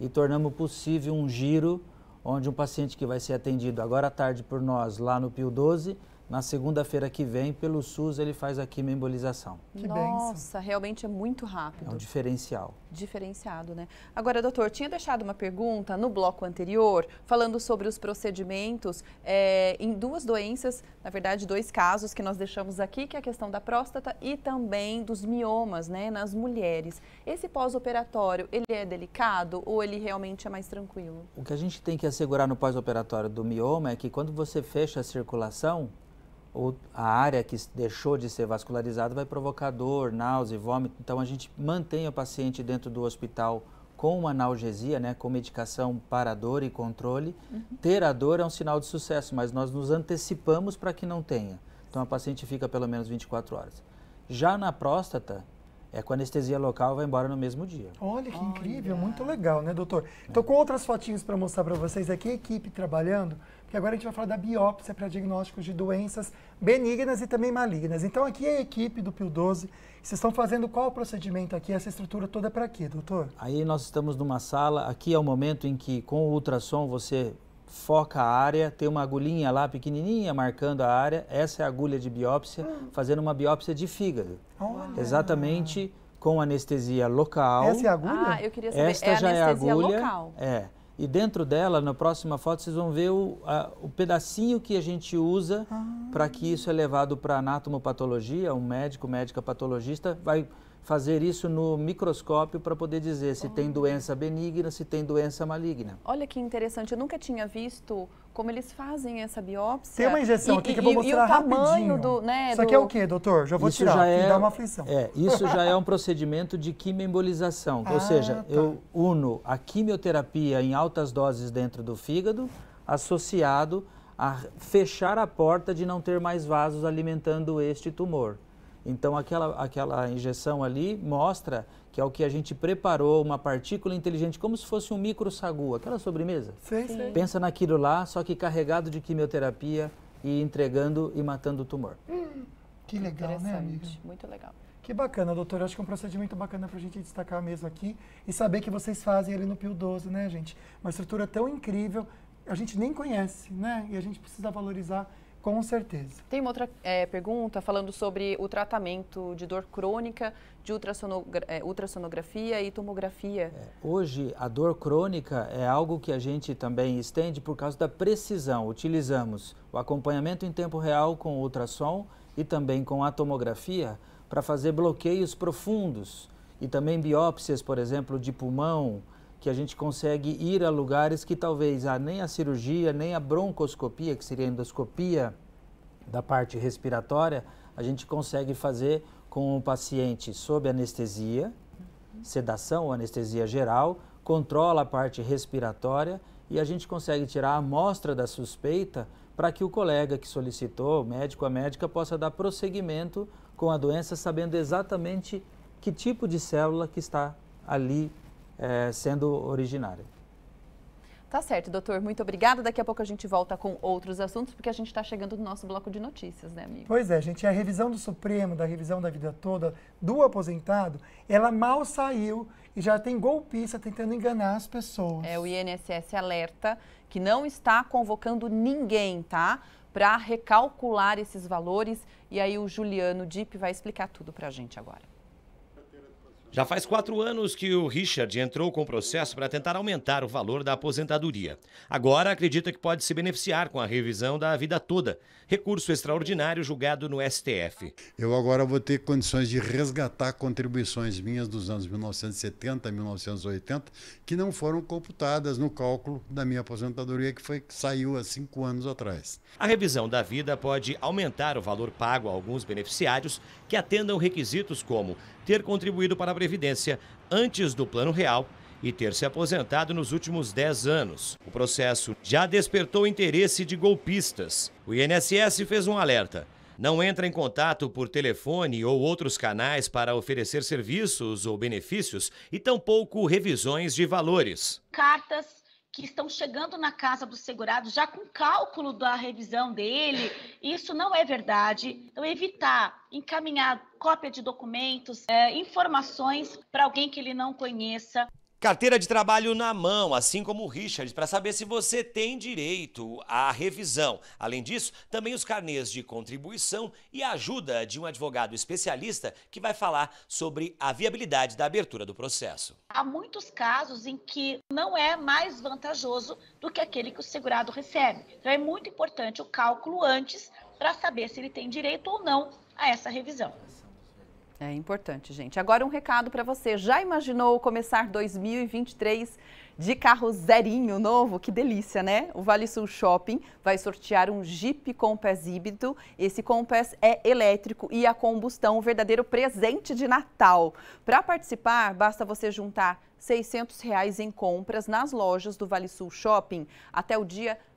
e tornamos possível um giro onde um paciente que vai ser atendido agora à tarde por nós lá no Pio 12 na segunda-feira que vem, pelo SUS, ele faz a quimioembolização. Que Nossa, realmente é muito rápido. É um diferencial. Diferenciado, né? Agora, doutor, tinha deixado uma pergunta no bloco anterior, falando sobre os procedimentos é, em duas doenças, na verdade, dois casos que nós deixamos aqui, que é a questão da próstata e também dos miomas, né, nas mulheres. Esse pós-operatório, ele é delicado ou ele realmente é mais tranquilo? O que a gente tem que assegurar no pós-operatório do mioma é que quando você fecha a circulação, a área que deixou de ser vascularizada vai provocar dor, náusea, vômito. Então a gente mantém o paciente dentro do hospital com uma analgesia, né, com medicação para dor e controle. Uhum. Ter a dor é um sinal de sucesso, mas nós nos antecipamos para que não tenha. Então a paciente fica pelo menos 24 horas. Já na próstata, é com anestesia local vai embora no mesmo dia. Olha que Olha. incrível, muito legal, né, doutor? Então, com outras fotinhos para mostrar para vocês aqui, a equipe trabalhando, porque agora a gente vai falar da biópsia para diagnósticos de doenças benignas e também malignas. Então, aqui é a equipe do PIL 12. Vocês estão fazendo qual procedimento aqui? Essa estrutura toda é para quê, doutor? Aí nós estamos numa sala, aqui é o momento em que com o ultrassom você foca a área, tem uma agulhinha lá pequenininha marcando a área, essa é a agulha de biópsia, hum. fazendo uma biópsia de fígado. Olha. Exatamente com anestesia local. Essa é a agulha? Ah, eu queria saber, Esta é já anestesia é a agulha, local. É. E dentro dela, na próxima foto, vocês vão ver o, a, o pedacinho que a gente usa ah. para que isso é levado para anatomopatologia, um médico, médica patologista vai fazer isso no microscópio para poder dizer se oh. tem doença benigna, se tem doença maligna. Olha que interessante, eu nunca tinha visto como eles fazem essa biópsia. Tem uma injeção e, aqui que eu vou mostrar e, e o tamanho rapidinho. do, né, Isso do... aqui é o quê, doutor? Já vou isso tirar, já é, dá uma aflição. É, isso já é um procedimento de quimioembolização, [laughs] Ah, ou seja, tá. eu uno a quimioterapia em altas doses dentro do fígado, associado a fechar a porta de não ter mais vasos alimentando este tumor. Então, aquela, aquela injeção ali mostra que é o que a gente preparou, uma partícula inteligente, como se fosse um micro sagu, aquela sobremesa. Sei, sei. Pensa naquilo lá, só que carregado de quimioterapia e entregando e matando o tumor. Que legal, né, amiga? Muito legal. Que bacana, doutor. Eu acho que é um procedimento bacana para a gente destacar mesmo aqui e saber que vocês fazem ali no Pio 12, né, gente? Uma estrutura tão incrível, a gente nem conhece, né? E a gente precisa valorizar com certeza. Tem uma outra é, pergunta falando sobre o tratamento de dor crônica, de ultrassonogra é, ultrassonografia e tomografia. É, hoje, a dor crônica é algo que a gente também estende por causa da precisão. Utilizamos o acompanhamento em tempo real com ultrassom e também com a tomografia para fazer bloqueios profundos e também biópsias, por exemplo, de pulmão, que a gente consegue ir a lugares que talvez ah, nem a cirurgia, nem a broncoscopia, que seria a endoscopia da parte respiratória, a gente consegue fazer com o paciente sob anestesia, sedação ou anestesia geral, controla a parte respiratória e a gente consegue tirar a amostra da suspeita para que o colega que solicitou, o médico, a médica, possa dar prosseguimento com a doença, sabendo exatamente que tipo de célula que está ali é, sendo originária. Tá certo, doutor. Muito obrigada. Daqui a pouco a gente volta com outros assuntos, porque a gente está chegando no nosso bloco de notícias, né, amigo? Pois é, gente. A revisão do Supremo, da revisão da vida toda do aposentado, ela mal saiu e já tem golpista tentando enganar as pessoas. É, o INSS alerta que não está convocando ninguém, tá? Para recalcular esses valores. E aí o Juliano Dip vai explicar tudo para a gente agora. Já faz quatro anos que o Richard entrou com o processo para tentar aumentar o valor da aposentadoria. Agora acredita que pode se beneficiar com a revisão da vida toda. Recurso extraordinário julgado no STF. Eu agora vou ter condições de resgatar contribuições minhas dos anos 1970 a 1980 que não foram computadas no cálculo da minha aposentadoria que foi que saiu há cinco anos atrás. A revisão da vida pode aumentar o valor pago a alguns beneficiários que atendam requisitos como ter contribuído para a Previdência antes do Plano Real e ter se aposentado nos últimos 10 anos. O processo já despertou interesse de golpistas. O INSS fez um alerta. Não entra em contato por telefone ou outros canais para oferecer serviços ou benefícios e tampouco revisões de valores. Cartas que estão chegando na casa do segurado já com cálculo da revisão dele. Isso não é verdade. Então, evitar encaminhar cópia de documentos, é, informações para alguém que ele não conheça. Carteira de trabalho na mão, assim como o Richard, para saber se você tem direito à revisão. Além disso, também os carnês de contribuição e a ajuda de um advogado especialista que vai falar sobre a viabilidade da abertura do processo. Há muitos casos em que não é mais vantajoso do que aquele que o segurado recebe. Então é muito importante o cálculo antes para saber se ele tem direito ou não a essa revisão. É importante, gente. Agora um recado para você. Já imaginou começar 2023 de carro zerinho novo? Que delícia, né? O Vale Sul Shopping vai sortear um Jeep Compass híbrido. Esse Compass é elétrico e a combustão, um verdadeiro presente de Natal. Para participar, basta você juntar 600 reais em compras nas lojas do Vale Sul Shopping até o dia 31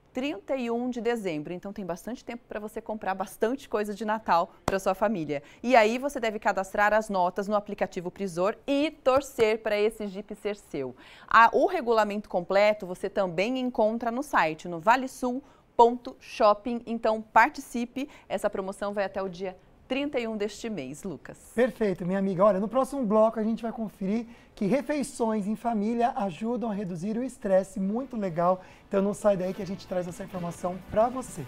de dezembro. Então tem bastante tempo para você comprar bastante coisa de Natal para sua família. E aí você deve cadastrar as notas no aplicativo Prisor e torcer para esse Jeep ser seu. O regulamento completo você também encontra no site, no valesul.shopping. Então participe, essa promoção vai até o dia 31 deste mês, Lucas. Perfeito, minha amiga. Olha, no próximo bloco a gente vai conferir que refeições em família ajudam a reduzir o estresse. Muito legal. Então não sai daí que a gente traz essa informação para você.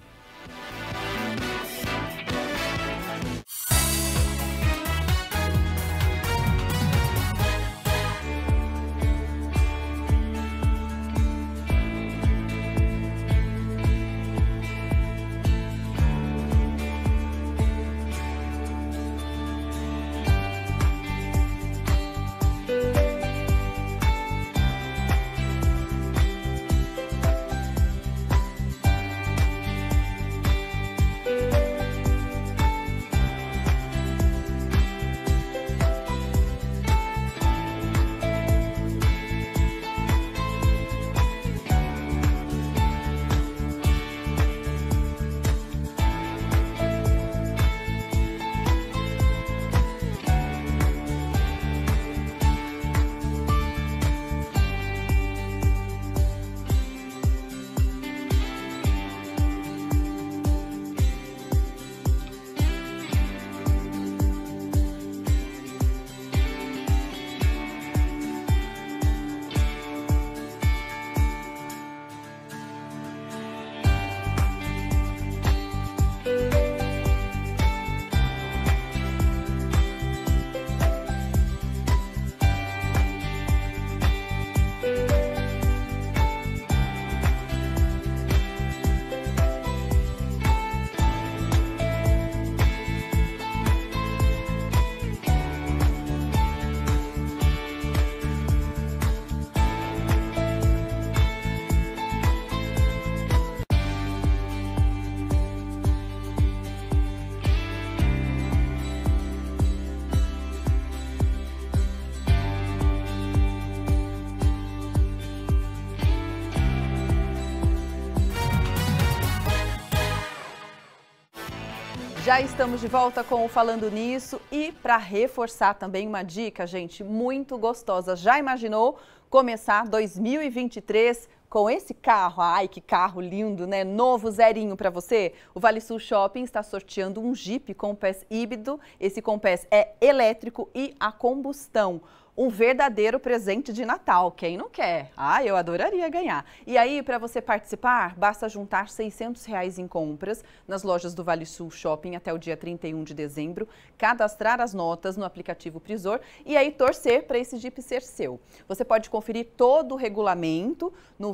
Já estamos de volta com o Falando Nisso e para reforçar também uma dica, gente, muito gostosa. Já imaginou começar 2023 com esse carro? Ai, que carro lindo, né? Novo zerinho para você. O Vale Sul Shopping está sorteando um Jeep Compass híbrido. Esse Compass é elétrico e a combustão um verdadeiro presente de Natal. Quem não quer? Ah, eu adoraria ganhar. E aí, para você participar, basta juntar 600 reais em compras nas lojas do Vale Sul Shopping até o dia 31 de dezembro, cadastrar as notas no aplicativo Prisor e aí torcer para esse Jeep ser seu. Você pode conferir todo o regulamento no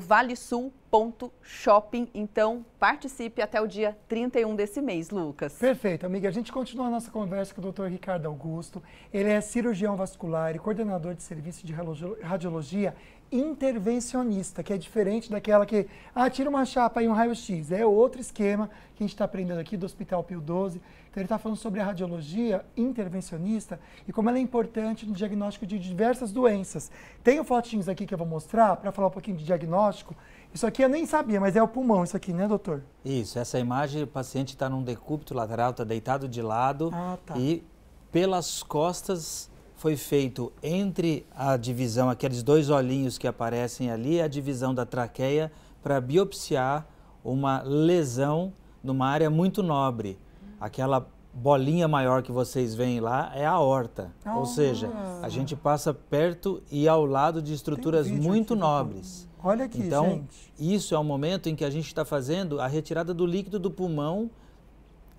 valesul.shopping. Então, participe até o dia 31 desse mês, Lucas. Perfeito, amiga. A gente continua a nossa conversa com o Dr. Ricardo Augusto. Ele é cirurgião vascular e coordenador coordenador de serviço de radiologia intervencionista, que é diferente daquela que, ah, tira uma chapa e um raio-x. É outro esquema que a gente está aprendendo aqui do Hospital Pio 12. Então, ele está falando sobre a radiologia intervencionista e como ela é importante no diagnóstico de diversas doenças. Tenho fotinhos aqui que eu vou mostrar para falar um pouquinho de diagnóstico. Isso aqui eu nem sabia, mas é o pulmão, isso aqui, né, doutor? Isso, essa imagem, o paciente está num decúbito lateral, está deitado de lado ah, tá. e pelas costas foi feito entre a divisão, aqueles dois olhinhos que aparecem ali, a divisão da traqueia para biopsiar uma lesão numa área muito nobre. Aquela bolinha maior que vocês veem lá é a aorta. Oh. Ou seja, a gente passa perto e ao lado de estruturas muito nobres. Olha aqui, então, gente. isso é o momento em que a gente está fazendo a retirada do líquido do pulmão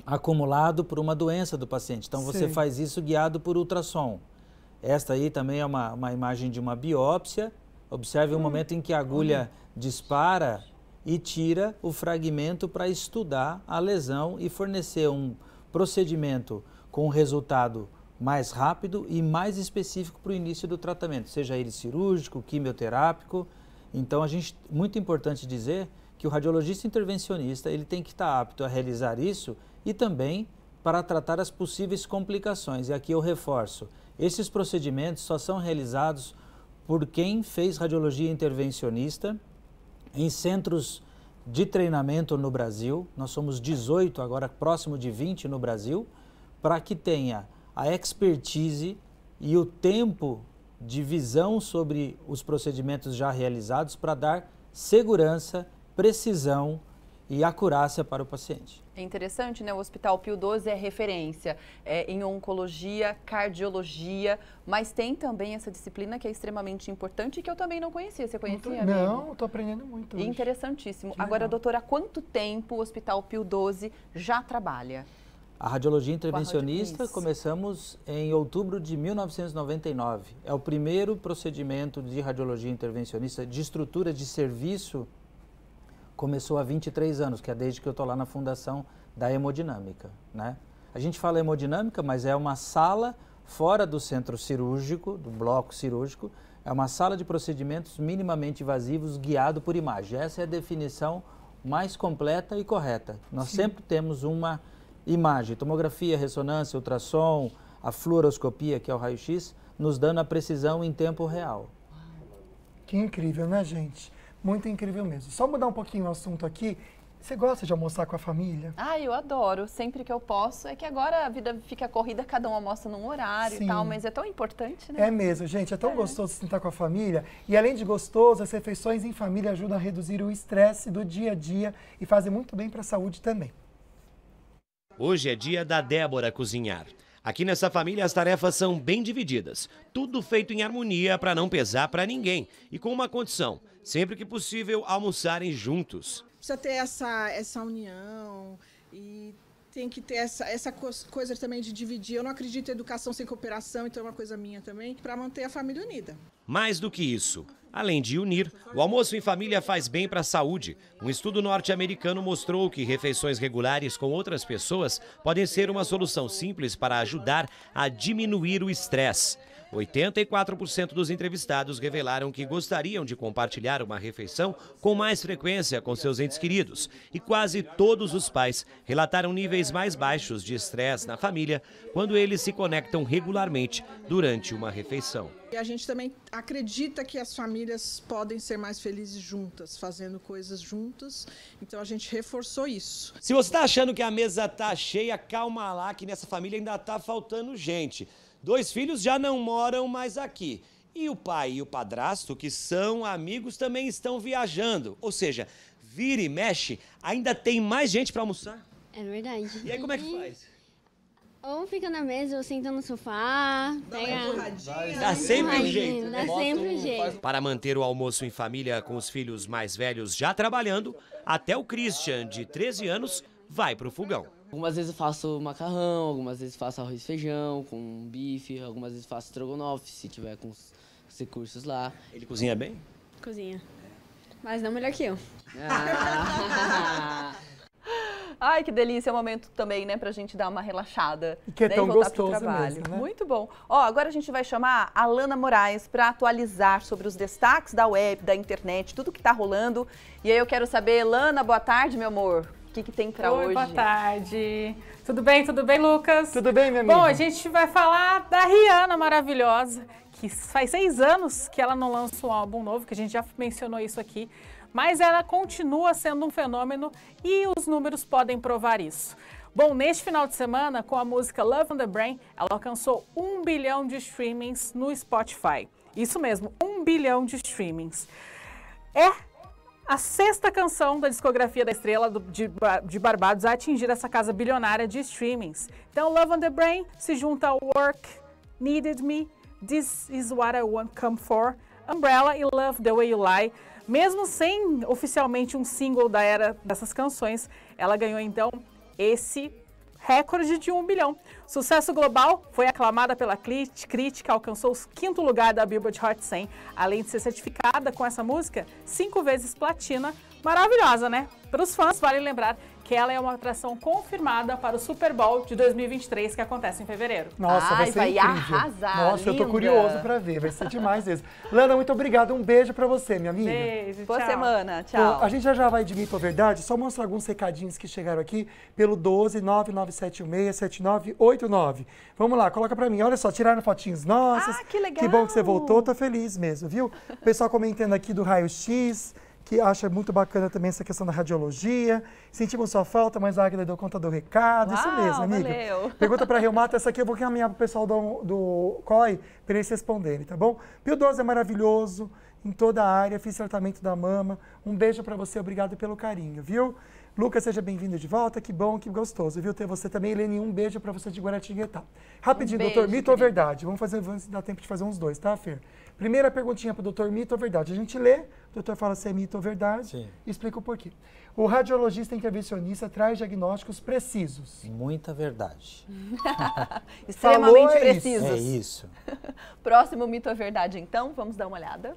acumulado por uma doença do paciente. Então, você faz isso guiado por ultrassom. Esta aí também é uma, uma imagem de uma biópsia. Observe hum. o momento em que a agulha dispara e tira o fragmento para estudar a lesão e fornecer um procedimento com um resultado mais rápido e mais específico para o início do tratamento, seja ele cirúrgico, quimioterápico. Então, a gente muito importante dizer que o radiologista intervencionista ele tem que estar apto a realizar isso e também para tratar as possíveis complicações. E aqui eu reforço, esses procedimentos só são realizados por quem fez radiologia intervencionista em centros de treinamento no Brasil. Nós somos 18, agora próximo de 20 no Brasil, para que tenha a expertise e o tempo de visão sobre os procedimentos já realizados para dar segurança, precisão e acurácia para o paciente. É interessante, né? O Hospital Pio 12 é referência é, em oncologia, cardiologia, mas tem também essa disciplina que é extremamente importante e que eu também não conhecia. Você conhecia? Não, estou aprendendo muito. Hoje. Interessantíssimo. Que Agora, legal. doutora, há quanto tempo o Hospital Pio 12 já trabalha? A radiologia intervencionista começamos em outubro de 1999. É o primeiro procedimento de radiologia intervencionista de estrutura de serviço começou há 23 anos, que é desde que eu estou lá na fundação da hemodinâmica. Né? A gente fala hemodinâmica, mas é uma sala fora do centro cirúrgico, do bloco cirúrgico, é uma sala de procedimentos minimamente invasivos guiado por imagem. Essa é a definição mais completa e correta. Nós Sim. sempre temos uma imagem, tomografia, ressonância, ultrassom, a fluoroscopia, que é o raio-x, nos dando a precisão em tempo real. Que incrível, né, gente? Muito incrível mesmo. Só mudar um pouquinho o assunto aqui. Você gosta de almoçar com a família? Ah, eu adoro, sempre que eu posso. É que agora a vida fica corrida, cada um almoça num horário Sim. e tal, mas é tão importante, né? É mesmo, gente, é tão é. gostoso sentar com a família. E além de gostoso, as refeições em família ajudam a reduzir o estresse do dia a dia e fazem muito bem para a saúde também. Hoje é dia da Débora cozinhar. Aqui nessa família as tarefas são bem divididas, tudo feito em harmonia para não pesar para ninguém e com uma condição: sempre que possível almoçarem juntos. Precisa ter essa essa união e tem que ter essa, essa coisa também de dividir. Eu não acredito em educação sem cooperação, então é uma coisa minha também, para manter a família unida. Mais do que isso, Além de unir, o almoço em família faz bem para a saúde. Um estudo norte-americano mostrou que refeições regulares com outras pessoas podem ser uma solução simples para ajudar a diminuir o estresse. 84% dos entrevistados revelaram que gostariam de compartilhar uma refeição com mais frequência com seus entes queridos. E quase todos os pais relataram níveis mais baixos de estresse na família quando eles se conectam regularmente durante uma refeição. E a gente também acredita que as famílias podem ser mais felizes juntas, fazendo coisas juntas. Então a gente reforçou isso. Se você está achando que a mesa tá cheia, calma lá que nessa família ainda tá faltando gente. Dois filhos já não moram mais aqui. E o pai e o padrasto, que são amigos, também estão viajando. Ou seja, vira e mexe, ainda tem mais gente para almoçar. É verdade. E aí como é que faz? Ou fica na mesa ou senta no sofá. Dá pega... empurradinha. Dá sempre um jeito. Dá sempre um jeito. Para manter o almoço em família com os filhos mais velhos já trabalhando, até o Christian, de 13 anos, vai pro fogão. Algumas vezes eu faço macarrão, algumas vezes faço arroz e feijão com bife, algumas vezes faço estrogonofe, se tiver com os os recursos lá. Ele cozinha bem? Cozinha. Mas não melhor que eu. Ah. [laughs] Ai, que delícia, é um momento também, né, pra gente dar uma relaxada. E que é né, tão gostoso trabalho. mesmo, né? Muito bom. Ó, agora a gente vai chamar a Lana Moraes para atualizar sobre os destaques da web, da internet, tudo que tá rolando. E aí eu quero saber, Lana, boa tarde, meu amor. Que, que tem pra Oi, hoje? boa tarde. Tudo bem, tudo bem, Lucas? Tudo bem, minha amiga? Bom, a gente vai falar da Rihanna maravilhosa, que faz seis anos que ela não lança um álbum novo, que a gente já mencionou isso aqui, mas ela continua sendo um fenômeno e os números podem provar isso. Bom, neste final de semana, com a música Love on the Brain, ela alcançou um bilhão de streamings no Spotify. Isso mesmo, um bilhão de streamings. É a sexta canção da discografia da estrela do- de, de Barbados a atingir essa casa bilionária de streamings. Então, Love on the Brain se junta ao Work, Needed Me, This Is What I Want Come For, Umbrella e Love the Way You Lie. Mesmo sem oficialmente um single da era dessas canções, ela ganhou então esse recorde de um bilhão. Sucesso global, foi aclamada pela crítica, alcançou o quinto lugar da Billboard Hot 100, além de ser certificada com essa música cinco vezes platina. Maravilhosa, né? Para os fãs, vale lembrar que ela é uma atração confirmada para o Super Bowl de 2023, que acontece em fevereiro. Nossa, vai Ai, ser vai incrível. arrasar, Nossa, eu tô linda. curioso pra ver, vai ser demais mesmo. Lana, muito obrigado, um beijo pra você, minha amiga. Beijo, Boa tchau. semana, tchau. Bom, a gente já já vai de mito ou verdade, só mostrar alguns recadinhos que chegaram aqui pelo 12 99716 7989. Vamos lá, coloca pra mim. Olha só, tiraram fotinhos nossas. Ah, que legal. Que bom que você voltou, tô feliz mesmo, viu? O pessoal comentando aqui do raio-x, que acha muito bacana também essa questão da radiologia. Sentimos sua falta, mas a Águida deu conta do recado. Isso Uau, mesmo, amiga. valeu. [laughs] Pergunta para Reumata, essa aqui eu vou caminhar pro pessoal do, do COI para eles responderem, tá bom? Pio 12 é maravilhoso em toda a área, fiz tratamento da mama. Um beijo para você, obrigado pelo carinho, viu? Lucas, seja bem-vindo de volta, que bom, que gostoso, viu? Ter você também, Helene, um beijo para você de Guaratinguetá. Rapidinho, Um beijo, doutor, mito ou querido. verdade? Vamos fazer, vamos dar tempo de fazer uns dois, tá, Fer? Primeira perguntinha para o doutor, mito ou verdade? A gente lê, o doutor fala se é mito ou verdade Sim. e explica o porquê. O radiologista intervencionista traz diagnósticos precisos. Muita verdade. [laughs] Extremamente Falou, é isso. precisos. É isso. [laughs] Próximo mito ou verdade, então, vamos dar uma olhada.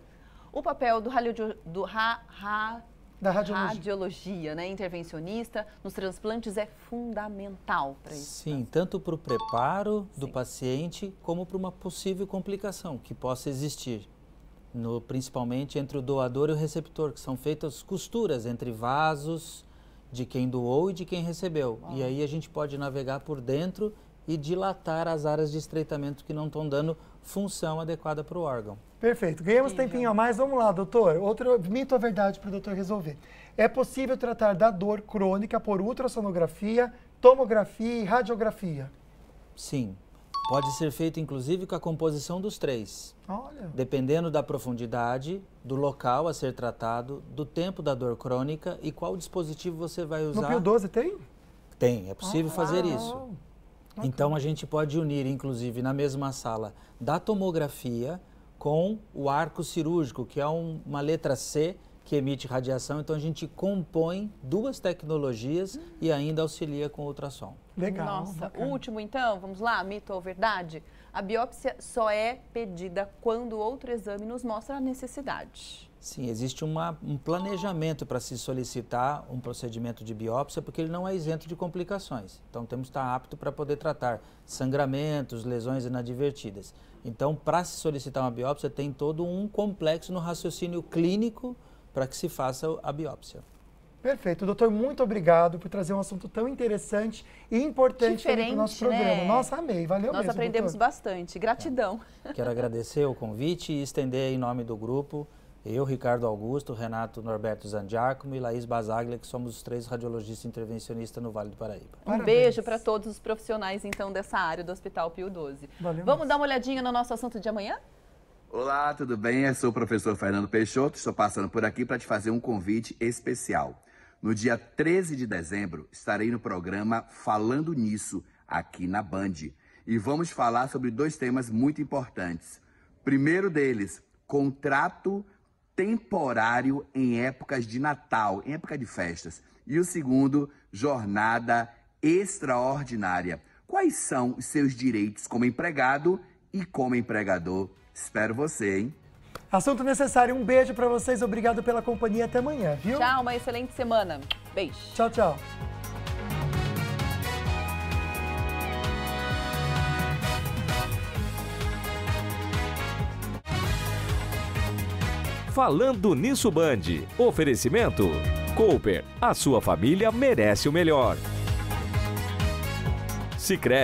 O papel do, radio, do ra, ra- Da radiologia. radiologia, né, intervencionista, nos transplantes é fundamental para isso. Sim, tanto para o preparo do paciente como para uma possível complicação que possa existir, no, principalmente entre o doador e o receptor, que são feitas costuras entre vasos de quem doou e de quem recebeu. E aí a gente pode navegar por dentro e dilatar as áreas de estreitamento que não estão dando função adequada para o órgão. Perfeito. Ganhamos tempinho a mais. Vamos lá, doutor. Outro mito ou verdade para o doutor resolver. É possível tratar da dor crônica por ultrassonografia, tomografia e radiografia? Sim, pode ser feito inclusive com a composição dos três. Olha. Dependendo da profundidade, do local a ser tratado, do tempo da dor crônica e qual dispositivo você vai usar. No Pio 12 tem? Tem, é possível Ah, fazer uau. isso. Então a gente pode unir, inclusive, na mesma sala da tomografia com o arco cirúrgico, que é um- uma letra C que emite radiação. Então a gente compõe duas tecnologias e ainda auxilia com o ultrassom. Legal. Nossa, bacana. último então, vamos lá, mito ou verdade? A biópsia só é pedida quando outro exame nos mostra a necessidade. Sim, existe uma, um planejamento para se solicitar um procedimento de biópsia, porque ele não é isento de complicações. Então, temos que estar apto para poder tratar sangramentos, lesões inadvertidas. Então, para se solicitar uma biópsia, tem todo um complexo no raciocínio clínico para que se faça a biópsia. Perfeito. Doutor, muito obrigado por trazer um assunto tão interessante e importante para o nosso programa. Né? Nossa, amei. Valeu Nós mesmo, aprendemos doutor. bastante. Gratidão. Quero agradecer o convite e estender em nome do grupo eu, Ricardo Augusto, Renato Norberto Zandiacomo e Laís Basaglia, que somos os três radiologistas intervencionistas no Vale do Paraíba. Um beijo para todos os profissionais, então, dessa área do Hospital Pio 12. Valeu Vamos dar uma olhadinha no nosso assunto de amanhã? Olá, tudo bem? Eu sou o professor Fernando Peixoto, estou passando por aqui para te fazer um convite especial. No dia 13 de dezembro, estarei no programa Falando Nisso, aqui na Band. E vamos falar sobre dois temas muito importantes. Primeiro deles, contrato temporário em épocas de Natal, em época de festas. E o segundo, jornada extraordinária. Quais são os seus direitos como empregado e como empregador? Espero você, hein? Assunto necessário. Um beijo para vocês. Obrigado pela companhia. Até amanhã, viu? Tchau, uma excelente semana. Beijo. Tchau, tchau. Falando nisso Band. Oferecimento. Cooper, a sua família merece o melhor. Sicredi